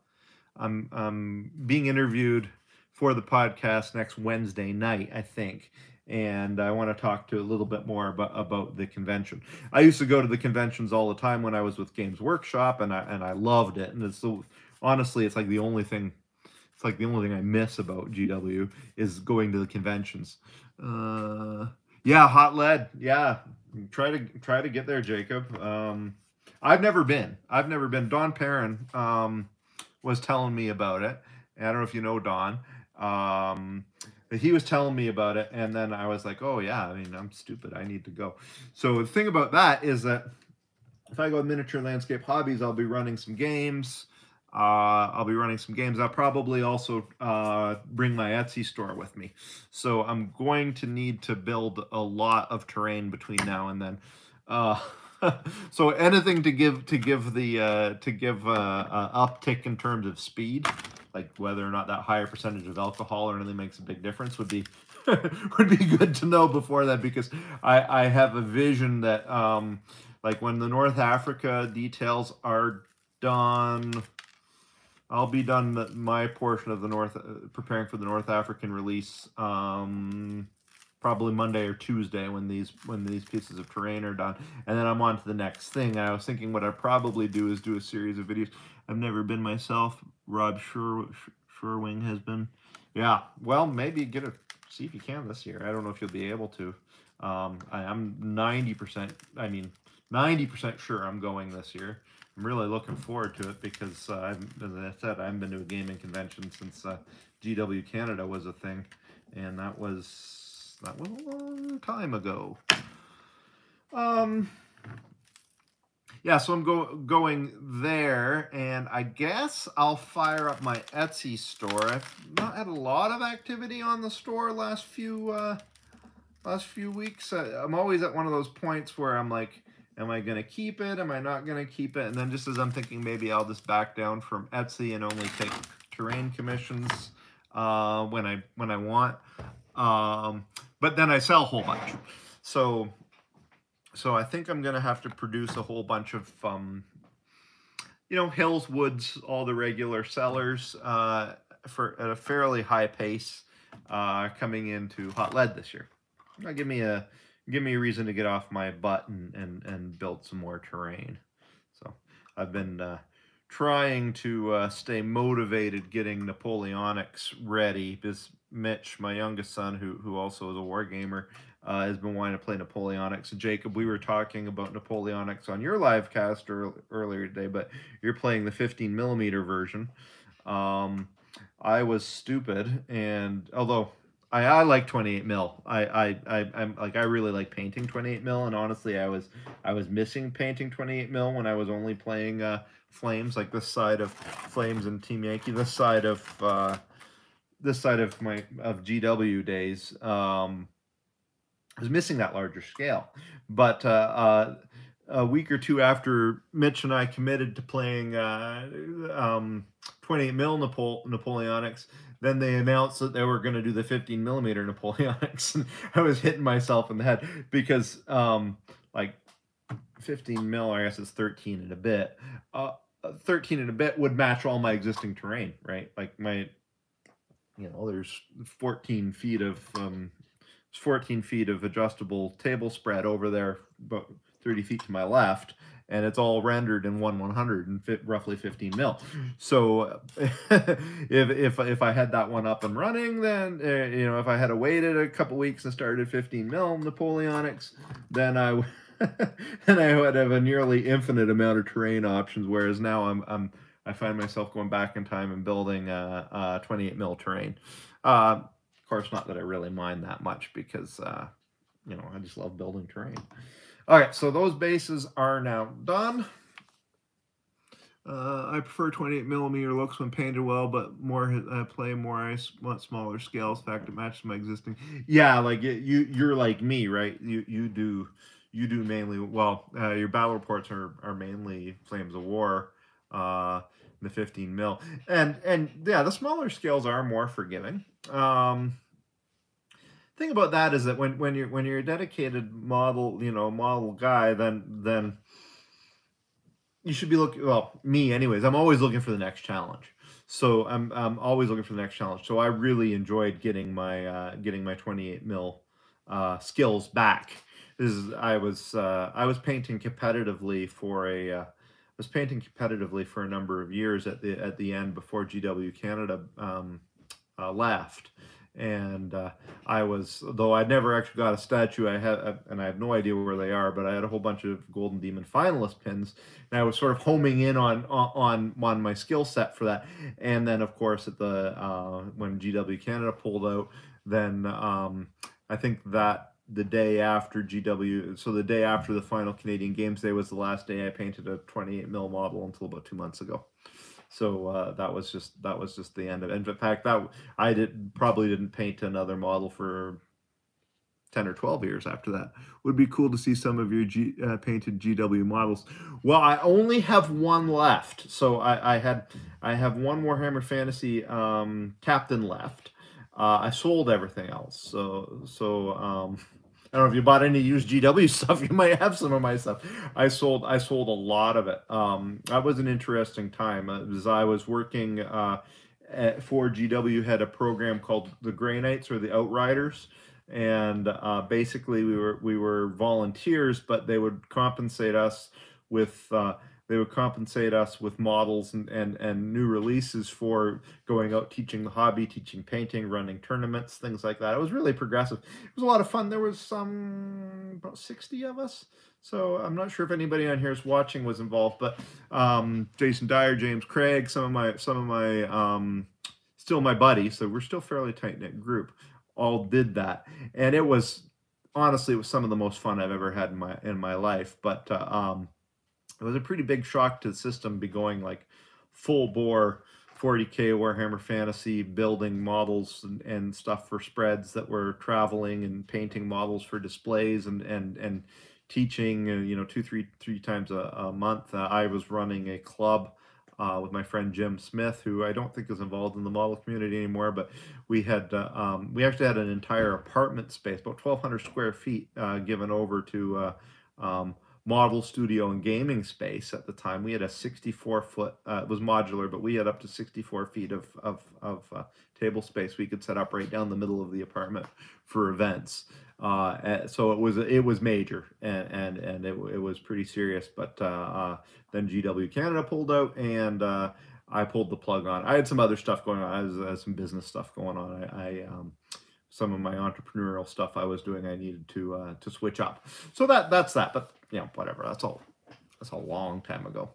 Speaker 1: I'm, I'm being interviewed for the podcast next Wednesday night, I think. And I want to talk to a little bit more about, about the convention. I used to go to the conventions all the time when I was with Games Workshop, and I and I loved it. And it's the honestly, it's like the only thing, like the only thing I miss about GW is going to the conventions. Uh, yeah, hot lead. Yeah, try to try to get there, Jacob. Um, I've never been. I've never been. Don Perrin um, was telling me about it. I don't know if you know Don. Um, he was telling me about it, and then I was like, "Oh yeah, I mean, I'm stupid. I need to go." So the thing about that is that if I go miniature landscape hobbies, I'll be running some games. Uh, I'll be running some games. I'll probably also uh, bring my Etsy store with me. So I'm going to need to build a lot of terrain between now and then. Uh, so anything to give to give the uh, to give uh, uptick in terms of speed, like whether or not that higher percentage of alcohol or anything makes a big difference, would be would be good to know before that because I I have a vision that um like when the North Africa details are done I'll be done my portion of the North, uh, preparing for the North African release, um, probably Monday or Tuesday when these when these pieces of terrain are done, and then I'm on to the next thing. I was thinking what I'd probably do is do a series of videos. I've never been myself. Rob Sure Sherwing has been. Yeah, well, maybe get a see if you can this year. I don't know if you'll be able to. Um, I, I'm 90%. I mean, 90% sure I'm going this year. I'm really looking forward to it because, uh, as I said, I haven't been to a gaming convention since uh, GW Canada was a thing, and that was that was a long time ago. Um, yeah, so I'm go going there, and I guess I'll fire up my Etsy store. I've not had a lot of activity on the store last few uh, last few weeks. I'm always at one of those points where I'm like Am I going to keep it? Am I not going to keep it? And then just as I'm thinking, maybe I'll just back down from Etsy and only take terrain commissions uh, when I when I want. Um, but then I sell a whole bunch. So so I think I'm going to have to produce a whole bunch of, um, you know, hills, woods, all the regular sellers uh, for at a fairly high pace uh, coming into hot lead this year. give me a give me a reason to get off my butt and, and, and build some more terrain. So I've been uh, trying to uh, stay motivated getting Napoleonics ready because Mitch, my youngest son, who, who also is a war gamer, uh, has been wanting to play Napoleonics. Jacob, we were talking about Napoleonics on your live cast earlier today, but you're playing the 15 millimeter version. Um, I was stupid, and although I, I like 28 mil, I, I I I'm like I really like painting 28 mil, and honestly, I was I was missing painting 28 mil when I was only playing uh, Flames, like this side of Flames and Team Yankee, this side of uh, this side of my of GW days. Um, I was missing that larger scale, but uh, uh, a week or two after Mitch and I committed to playing uh, um, 28 mil Napole- Napoleonics, then they announced that they were going to do the 15 millimeter Napoleonics, and I was hitting myself in the head because um, like 15 mil, I guess it's 13 and a bit. Uh, 13 and a bit would match all my existing terrain, right? Like my, you know, there's 14 feet of um, 14 feet of adjustable table spread over there, but 30 feet to my left, and it's all rendered in one 100 and fit roughly 15 mil. So if if if I had that one up and running, then uh, you know if I had waited a couple weeks and started 15 mil Napoleonics, then I then I would have a nearly infinite amount of terrain options. Whereas now I'm I'm I find myself going back in time and building uh, uh 28 mil terrain. Uh, of course, not that I really mind that much because uh, you know I just love building terrain. All right, so those bases are now done. Uh, I prefer 28 millimeter looks when painted well, but more I play more. I want smaller scales. In fact, it matches my existing. Yeah, like you, you're like me, right? You you do you do mainly well. Uh, your battle reports are are mainly Flames of War, uh, the 15 mil, and and yeah, the smaller scales are more forgiving. Um, thing about that is that when when you're when you're a dedicated model, you know, model guy, then then you should be looking. Well, me, anyways, I'm always looking for the next challenge. So I'm I'm always looking for the next challenge. So I really enjoyed getting my uh, getting my 28 mil uh, skills back. This is I was uh, I was painting competitively for a uh, was painting competitively for a number of years at the at the end before GW Canada um, uh, left and uh, I was though I never actually got a statue. I had uh, and I have no idea where they are, but I had a whole bunch of Golden Demon finalist pins, and I was sort of homing in on on on my skill set for that. And then of course at the uh, when GW Canada pulled out, then um, I think that the day after GW, so the day after the final Canadian Games Day was the last day I painted a 28 mil model until about two months ago. So uh, that was just that was just the end of it. In fact, that I did probably didn't paint another model for 10 or 12 years after that. Would be cool to see some of your G, uh, painted GW models. Well, I only have one left. So I, I had I have one Warhammer Fantasy um, Captain left. Uh, I sold everything else. So so um, I don't know if you bought any used GW stuff. You might have some of my stuff. I sold I sold a lot of it. Um, that was an interesting time uh, as I was working uh, at, for GW had a program called the Grey Knights or the Outriders, and uh, basically we were we were volunteers, but they would compensate us with uh, they would compensate us with models and, and, and new releases for going out teaching the hobby, teaching painting, running tournaments, things like that. It was really progressive. It was a lot of fun. There was some about 60 of us. So I'm not sure if anybody on here is watching was involved, but um, Jason Dyer, James Craig, some of my some of my um, still my buddies, so we're still fairly tight knit group, all did that, and it was honestly it was some of the most fun I've ever had in my in my life. But uh, um, it was a pretty big shock to the system be going like full bore 40k Warhammer Fantasy building models and, and stuff for spreads that were traveling and painting models for displays and and and teaching uh, you know two three three times a, a month. Uh, I was running a club uh, with my friend Jim Smith, who I don't think is involved in the model community anymore, but we had uh, um, we actually had an entire apartment space, about 1,200 square feet, uh, given over to uh, um, model studio and gaming space at the time. We had a 64 foot, uh, it was modular, but we had up to 64 feet of, of, of uh, table space we could set up right down the middle of the apartment for events. Uh, so it was it was major and and and it, it was pretty serious. But uh, uh, then GW Canada pulled out and uh, I pulled the plug on. I had some other stuff going on. I had some business stuff going on. I, I um, some of my entrepreneurial stuff I was doing, I needed to uh, to switch up. So that that's that. But you know, whatever. That's all. That's a long time ago.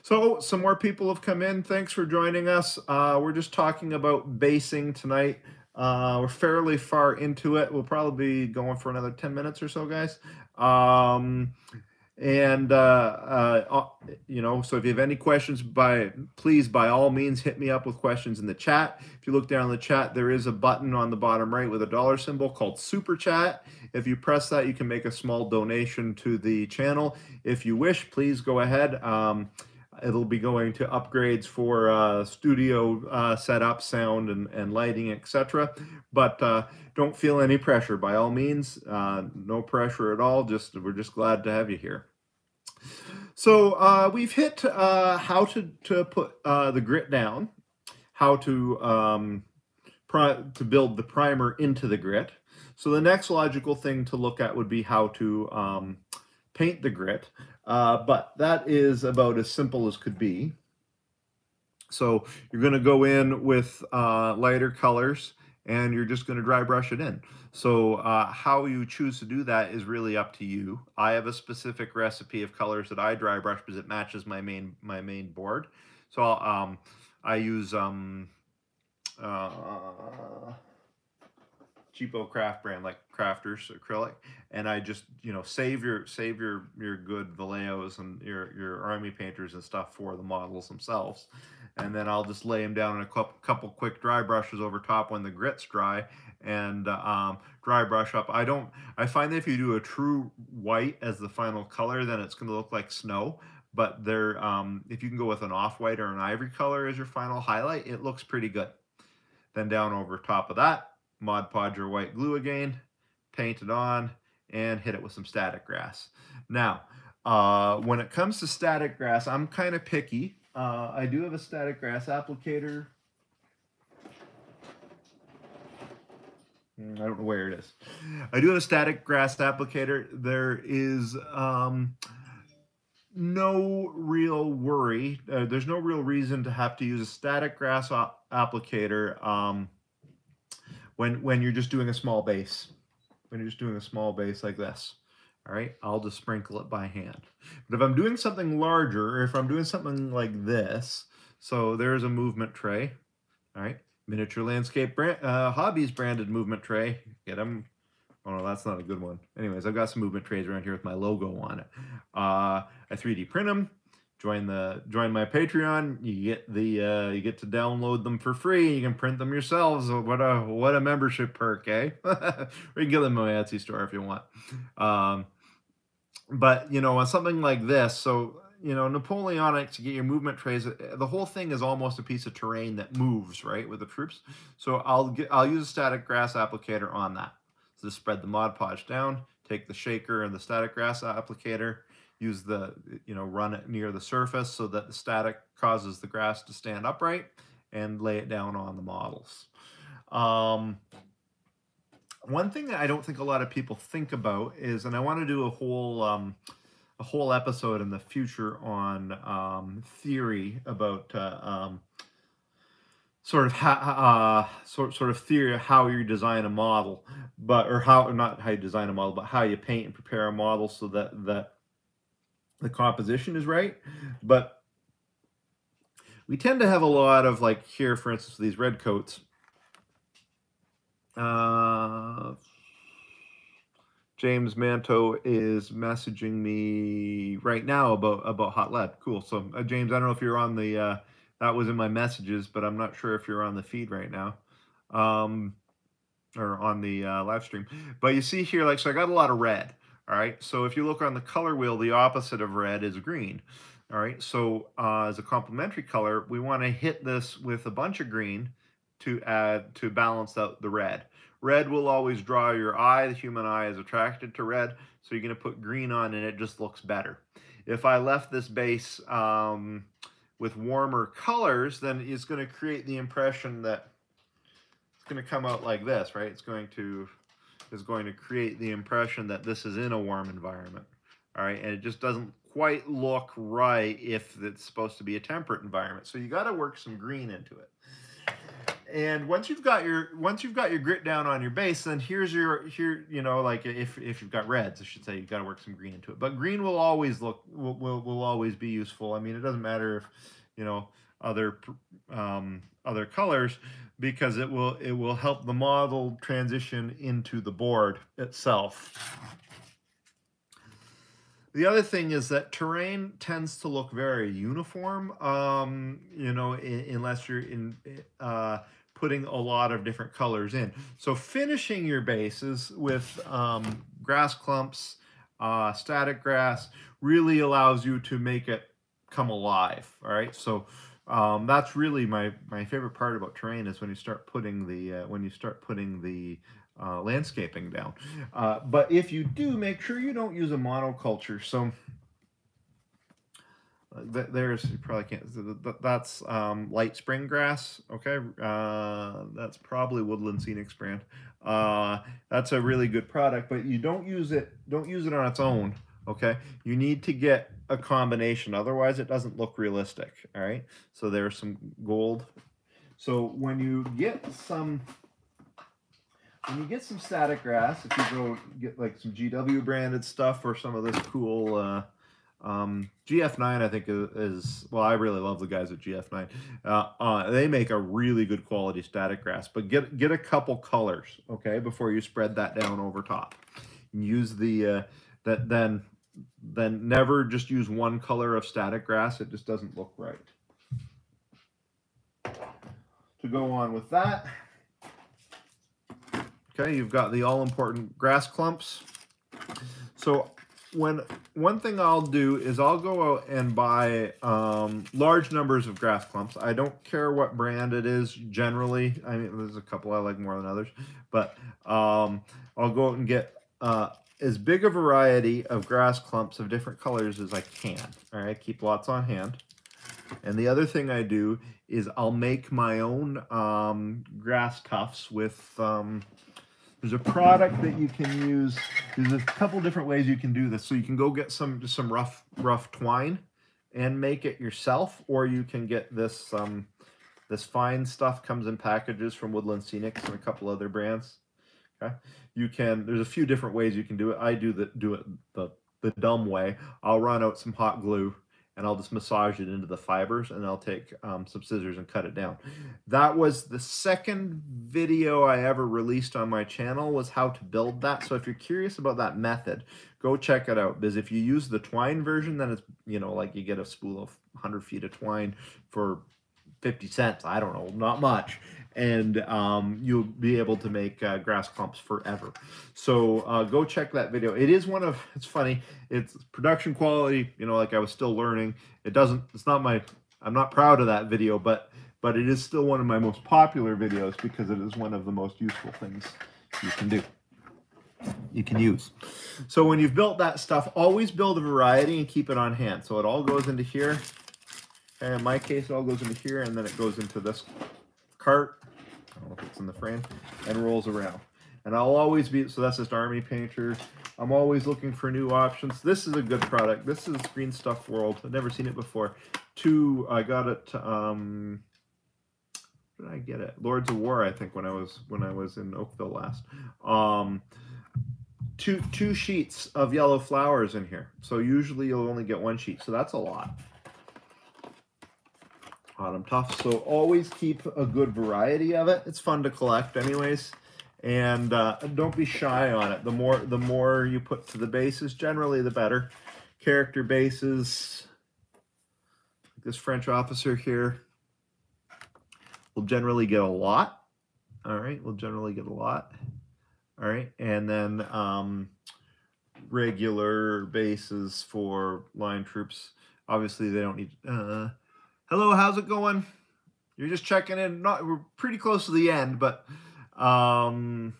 Speaker 1: So some more people have come in. Thanks for joining us. Uh, we're just talking about basing tonight. Uh, we're fairly far into it. We'll probably be going for another 10 minutes or so, guys. Um, and uh, uh, you know, so if you have any questions, by please by all means hit me up with questions in the chat. If you look down in the chat, there is a button on the bottom right with a dollar symbol called Super Chat. If you press that, you can make a small donation to the channel. If you wish, please go ahead. Um, it'll be going to upgrades for uh, studio uh, setup, sound, and, and lighting, etc. But uh, don't feel any pressure by all means. Uh, no pressure at all. Just we're just glad to have you here. So uh, we've hit uh, how to to put the grit down, how to um, to build the primer into the grit. So the next logical thing to look at would be how to um, paint the grit. Uh, but that is about as simple as could be. So you're going to go in with uh, lighter colors and you're just going to dry brush it in. So uh, how you choose to do that is really up to you. I have a specific recipe of colors that I dry brush because it matches my main my main board. So um, I use um, uh, cheapo craft brand like crafters acrylic and i just you know save your save your your good vallejos and your your army painters and stuff for the models themselves and then i'll just lay them down in a couple quick dry brushes over top when the grit's dry and um, dry brush up i don't i find that if you do a true white as the final color then it's going to look like snow but there um, if you can go with an off-white or an ivory color as your final highlight it looks pretty good then down over top of that Mod Podge or white glue again, paint it on, and hit it with some static grass. Now, uh, when it comes to static grass, I'm kind of picky. Uh, I do have a static grass applicator. I don't know where it is. I do have a static grass applicator. There is um, no real worry. Uh, there's no real reason to have to use a static grass applicator um, when when you're just doing a small base. When you're just doing a small base like this. All right, I'll just sprinkle it by hand. But if I'm doing something larger, if I'm doing something like this, so there's a movement tray. All right, miniature landscape brand, uh, hobbies branded movement tray. Get them. Oh no, that's not a good one. Anyways, I've got some movement trays around here with my logo on it. Uh, I 3D print them join the join my patreon you get the uh you get to download them for free you can print them yourselves what a what a membership perk eh or you can get them on my etsy store if you want um but you know on something like this so you know napoleonic to get your movement trays the whole thing is almost a piece of terrain that moves right with the troops so i'll get i'll use a static grass applicator on that so to spread the mod podge down take the shaker and the static grass applicator use the, you know, run it near the surface so that the static causes the grass to stand upright and lay it down on the models. Um, one thing that I don't think a lot of people think about is, and I want to do a whole um, a whole episode in the future on um, theory about uh, um, sort of ha- uh, sort sort of theory of how you design a model, but or how not how you design a model, but how you paint and prepare a model so that that the composition is right, but we tend to have a lot of like here, for instance, these red coats. Uh, James Manto is messaging me right now about about hot lead. Cool. So uh, James, I don't know if you're on the uh, that was in my messages, but I'm not sure if you're on the feed right now. Um, or on the uh, live stream. But you see here, like, so I got a lot of red. All right, so if you look on the color wheel, the opposite of red is green. All right, so uh, as a complementary color, we want to hit this with a bunch of green to add to balance out the red. Red will always draw your eye. The human eye is attracted to red, so you're going to put green on and it just looks better. If I left this base um, with warmer colors, then it's going to create the impression that it's going to come out like this, right? It's going to is going to create the impression that this is in a warm environment. All right, and it just doesn't quite look right if it's supposed to be a temperate environment. So you got to work some green into it. And once you've got your once you've got your grit down on your base, then here's your here you know like if if you've got reds, I should say you've got to work some green into it. But green will always look will will, will always be useful. I mean, it doesn't matter if you know other um, other colors because it will it will help the model transition into the board itself. The other thing is that terrain tends to look very uniform, um, you know, in, unless you're in uh, putting a lot of different colors in. So finishing your bases with um, grass clumps, uh, static grass, really allows you to make it come alive, all right? So um, that's really my, my favorite part about terrain is when you start putting the, uh, when you start putting the uh, landscaping down. Uh, but if you do, make sure you don't use a monoculture. So there's, you probably can't, that's um, light spring grass, okay? Uh, that's probably Woodland Scenics brand. Uh, that's a really good product, but you don't use it, don't use it on its own, okay? You need to get a combination, otherwise it doesn't look realistic, all right? So there's some gold. So when you get some when you get some static grass, if you go get like some GW branded stuff or some of this cool uh, um, GF9, I think is, well, I really love the guys at GF9. Uh, uh, they make a really good quality static grass, but get get a couple colors, okay, before you spread that down over top. use the uh, that then then never just use one color of static grass. It just doesn't look right. To go on with that. Okay, you've got the all-important grass clumps. So when one thing I'll do is I'll go out and buy um, large numbers of grass clumps. I don't care what brand it is generally. I mean, there's a couple I like more than others, but um, I'll go out and get uh, as big a variety of grass clumps of different colors as I can. All right, keep lots on hand. And the other thing I do is I'll make my own um, grass tufts with um, there's a product that you can use. There's a couple different ways you can do this. So you can go get some some rough rough twine and make it yourself, or you can get this um, this fine stuff comes in packages from Woodland Scenics and a couple other brands. Okay, you can. There's a few different ways you can do it. I do the do it the the dumb way. I'll run out some hot glue and I'll just massage it into the fibers and I'll take um, some scissors and cut it down. That was the second video I ever released on my channel was how to build that. So if you're curious about that method, go check it out because if you use the twine version, then it's, you know, like you get a spool of 100 feet of twine for 50 cents. I don't know, not much and um, you'll be able to make uh, grass clumps forever. So uh, go check that video. It is one of, it's funny, it's production quality, you know, like I was still learning. It doesn't, it's not my, I'm not proud of that video, but but it is still one of my most popular videos because it is one of the most useful things you can do. You can use. So when you've built that stuff, always build a variety and keep it on hand. So it all goes into here. And in my case, it all goes into here, and then it goes into this cart I don't know if it's in the frame, and rolls around. And I'll always be, so that's just Army Painter. I'm always looking for new options. This is a good product. This is Green Stuff World. I've never seen it before. Two, I got it, um, did I get it? Lords of War, I think, when I was when I was in Oakville last. Um, two two sheets of yellow flowers in here. So usually you'll only get one sheet. So that's a lot. Autumn Tuft. So always keep a good variety of it. It's fun to collect anyways. And uh, don't be shy on it. The more the more you put to the bases, generally the better. Character bases, this French officer here, will generally get a lot. All right, we'll generally get a lot. All right, and then um, regular bases for line troops. Obviously, they don't need... Uh, Hello, how's it going? You're just checking in. Not we're pretty close to the end, but um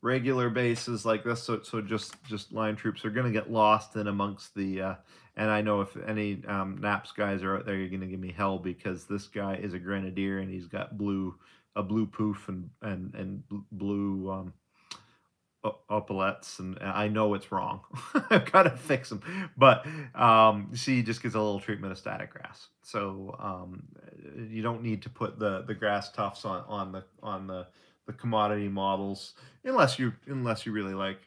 Speaker 1: regular bases like this so so just just line troops are going to get lost in amongst the uh and I know if any um naps guys are out there you're going to give me hell because this guy is a grenadier and he's got blue a blue poof and and and blue um epaulettes, and I know it's wrong. I've got to fix them. But um, she just gets a little treatment of static grass. So um, you don't need to put the, the grass tufts on, on the on the, the commodity models unless you unless you really like.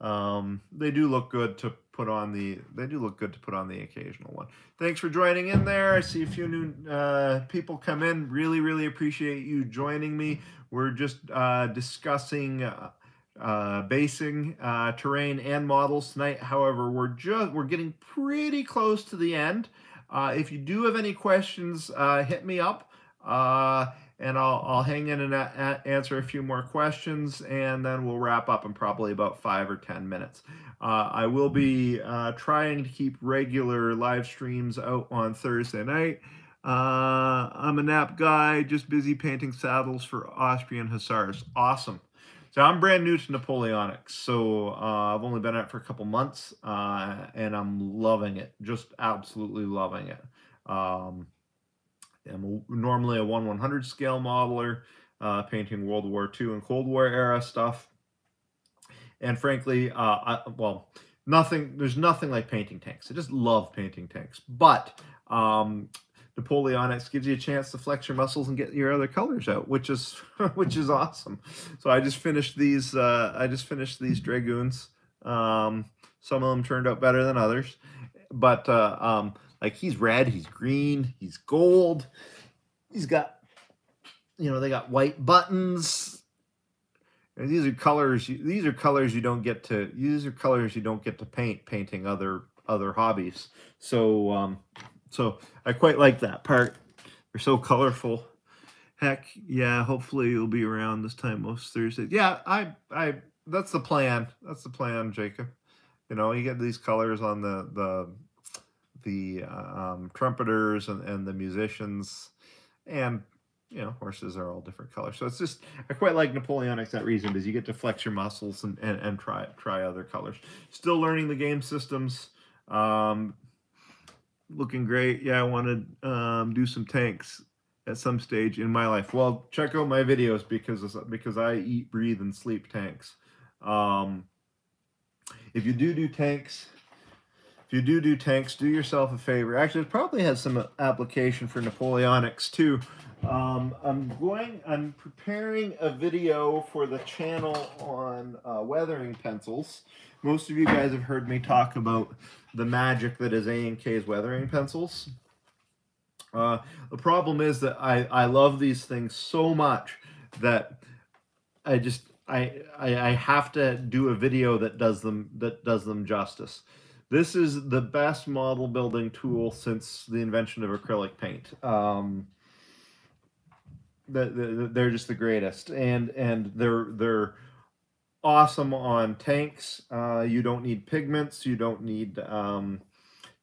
Speaker 1: Um, they do look good to put on the they do look good to put on the occasional one. Thanks for joining in there. I see a few new uh, people come in. Really, really appreciate you joining me. We're just uh, discussing uh, uh, basing uh, terrain and models tonight. However, we're just we're getting pretty close to the end. Uh, if you do have any questions, uh, hit me up, uh, and I'll I'll hang in and a- answer a few more questions, and then we'll wrap up in probably about five or ten minutes. Uh, I will be uh trying to keep regular live streams out on Thursday night. Uh I'm a nap guy, just busy painting saddles for Austrian hussars. Awesome. So I'm brand new to Napoleonics. So uh, I've only been at it for a couple months, uh, and I'm loving it. Just absolutely loving it. Um, I'm normally a 1 100 scale modeler, uh, painting World War II and Cold War era stuff. And frankly, uh, I, well, nothing. There's nothing like painting tanks. I just love painting tanks. But um, Napoleonics gives you a chance to flex your muscles and get your other colors out, which is which is awesome. So I just finished these. Uh, I just finished these dragoons. Um, some of them turned out better than others, but uh, um, like he's red, he's green, he's gold. He's got, you know, they got white buttons. And these are colors. These are colors you don't get to. These are colors you don't get to paint painting other other hobbies. So um, so I quite like that part. They're so colorful. Heck, yeah, hopefully you'll be around this time most Thursdays. Yeah, I I that's the plan. That's the plan, Jacob. You know, you get these colors on the the the um, trumpeters and, and the musicians and you know horses are all different colors so it's just i quite like napoleonics that reason because you get to flex your muscles and, and, and try try other colors still learning the game systems um, looking great. Yeah, I want to um, do some tanks at some stage in my life. Well, check out my videos because because I eat, breathe, and sleep tanks. Um, if you do do tanks, if you do do tanks, do yourself a favor. Actually, it probably has some application for Napoleonics too. Um, I'm going. I'm preparing a video for the channel on uh, weathering pencils. Most of you guys have heard me talk about the magic that is AK's weathering pencils. Uh, the problem is that I, I love these things so much that I just I, I I have to do a video that does them that does them justice. This is the best model building tool since the invention of acrylic paint. Um, the, the, they're just the greatest, and and they're they're awesome on tanks. Uh, you don't need pigments. You don't need, um,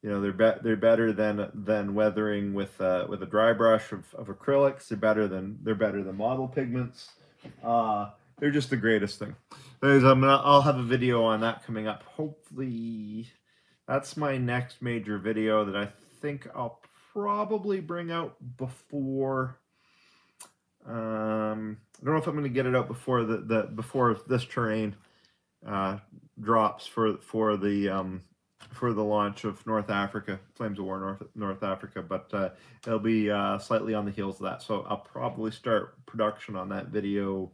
Speaker 1: you know, they're be- they're better than than weathering with uh, with a dry brush of, of acrylics. They're better than they're better than model pigments. Uh, they're just the greatest thing. Anyways, I'm gonna, I'll have a video on that coming up. Hopefully, that's my next major video that I think I'll probably bring out before um, I don't know if I'm going to get it out before the, the before this terrain uh, drops for for the um, for the launch of North Africa, Flames of War North North Africa, but uh, it'll be uh, slightly on the heels of that. So I'll probably start production on that video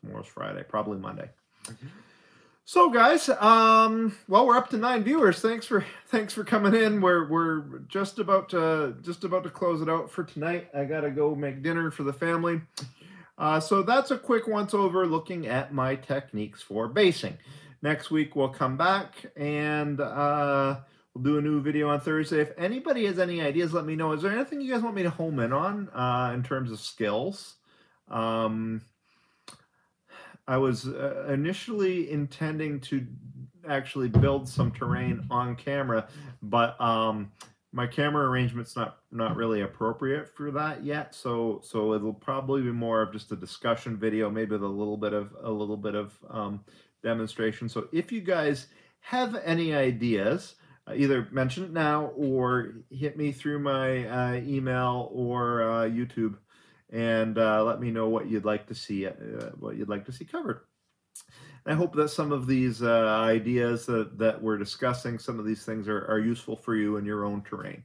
Speaker 1: tomorrow's Friday, probably Monday. Mm-hmm. So guys, um, well, we're up to nine viewers. Thanks for thanks for coming in. We're we're just about to just about to close it out for tonight. I gotta go make dinner for the family. Uh, so that's a quick once over looking at my techniques for basing. Next week we'll come back and uh, we'll do a new video on Thursday. If anybody has any ideas, let me know. Is there anything you guys want me to home in on uh, in terms of skills? Um, I was uh, initially intending to actually build some terrain on camera, but um, my camera arrangement's not not really appropriate for that yet. So so it'll probably be more of just a discussion video, maybe with a little bit of a little bit of um, demonstration. So if you guys have any ideas, uh, either mention it now or hit me through my uh, email or uh, YouTube and uh, let me know what you'd like to see uh, what you'd like to see covered. I hope that some of these uh, ideas that, that we're discussing, some of these things are, are useful for you in your own terrain.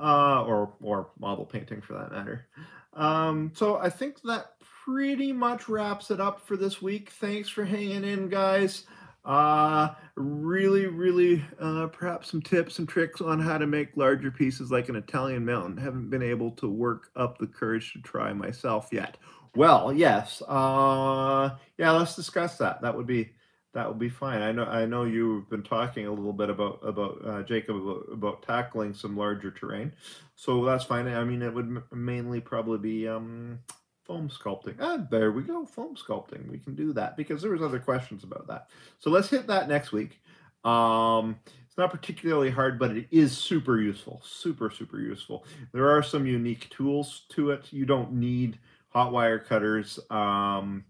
Speaker 1: Uh, or, or model painting for that matter. Um, so I think that pretty much wraps it up for this week. Thanks for hanging in, guys. Uh, really, really, uh, perhaps some tips and tricks on how to make larger pieces like an Italian mountain. Haven't been able to work up the courage to try myself yet. Well, yes. Uh, yeah, let's discuss that. That would be that would be fine. I know I know you've been talking a little bit about about uh, Jacob about, about tackling some larger terrain, so that's fine. I mean, it would mainly probably be um, foam sculpting. Ah, there we go, foam sculpting. We can do that because there was other questions about that. So let's hit that next week. Um, it's not particularly hard, but it is super useful. Super, super useful. There are some unique tools to it. You don't need hot wire cutters, um,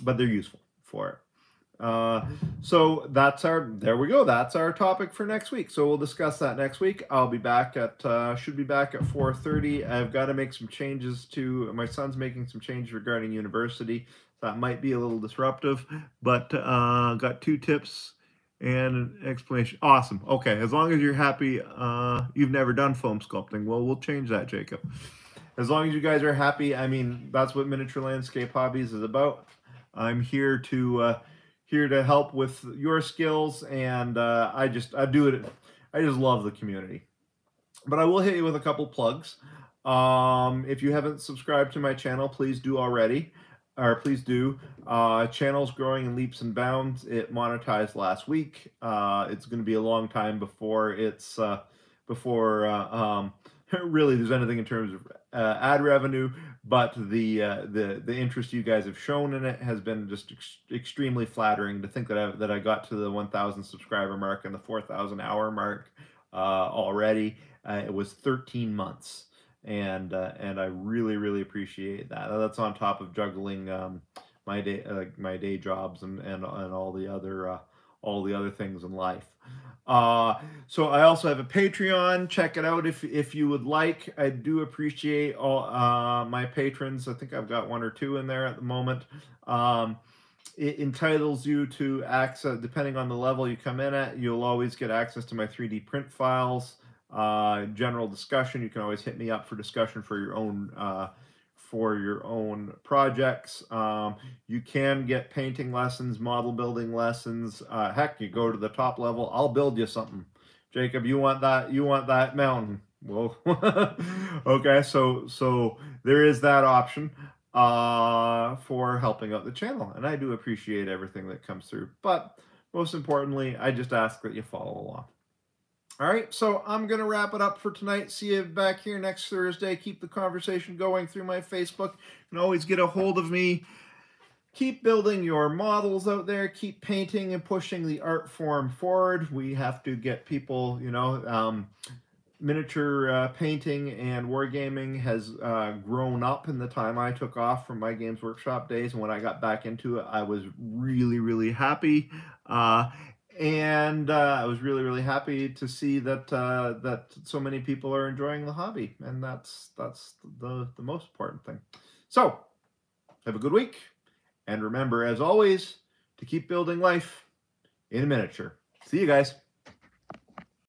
Speaker 1: but they're useful for it. Uh, so that's our there we go. That's our topic for next week. So we'll discuss that next week. I'll be back at uh, should be back at 4.30 i've got to make some changes to my son's making some changes regarding university. That might be a little disruptive but uh, got two tips and an explanation. Awesome. Okay. As long as you're happy uh, you've never done foam sculpting. Well we'll change that jacob. As long as you guys are happy i mean that's what miniature landscape hobbies is about. I'm here to uh, here to help with your skills, and uh, I just I do it. I just love the community. But I will hit you with a couple plugs. Um, if you haven't subscribed to my channel, please do already, or please do. Uh, channel's growing in leaps and bounds. It monetized last week. Uh, it's going to be a long time before it's uh, before uh, um, really there's anything in terms of uh, ad revenue, but the uh, the the interest you guys have shown in it has been just ex- extremely flattering. To think that I that I got to the 1,000 subscriber mark and the 4,000 hour mark uh, already. Uh, it was 13 months, and uh, and I really really appreciate that. That's on top of juggling um, my day uh, my day jobs and and and all the other all the other things in life. Uh, so I also have a Patreon. Check it out if if you would like. I do appreciate all uh, my patrons. I think I've got one or two in there at the moment. Um, it entitles you to access, depending on the level you come in at, you'll always get access to my 3D print files. Uh, general discussion. You can always hit me up for discussion for your own uh, for your own projects. Um, you can get painting lessons, model building lessons. Uh, heck, you go to the top level. I'll build you something. Jacob, you want that? You want that mountain? Well, okay. So so there is that option uh, for helping out the channel, and I do appreciate everything that comes through. But most importantly, I just ask that you follow along. All right, so I'm going to wrap it up for tonight. See you back here next Thursday. Keep the conversation going through my Facebook. You can always get a hold of me. Keep building your models out there. Keep painting and pushing the art form forward. We have to get people, you know, um, miniature uh, painting and wargaming has uh, grown up in the time I took off from my Games Workshop days. And when I got back into it, I was really, really happy. Uh, and uh, I was really really happy to see that uh, that so many people are enjoying the hobby, and that's that's the the most important thing. So, have a good week, and remember, as always, to keep building life in miniature. See you guys.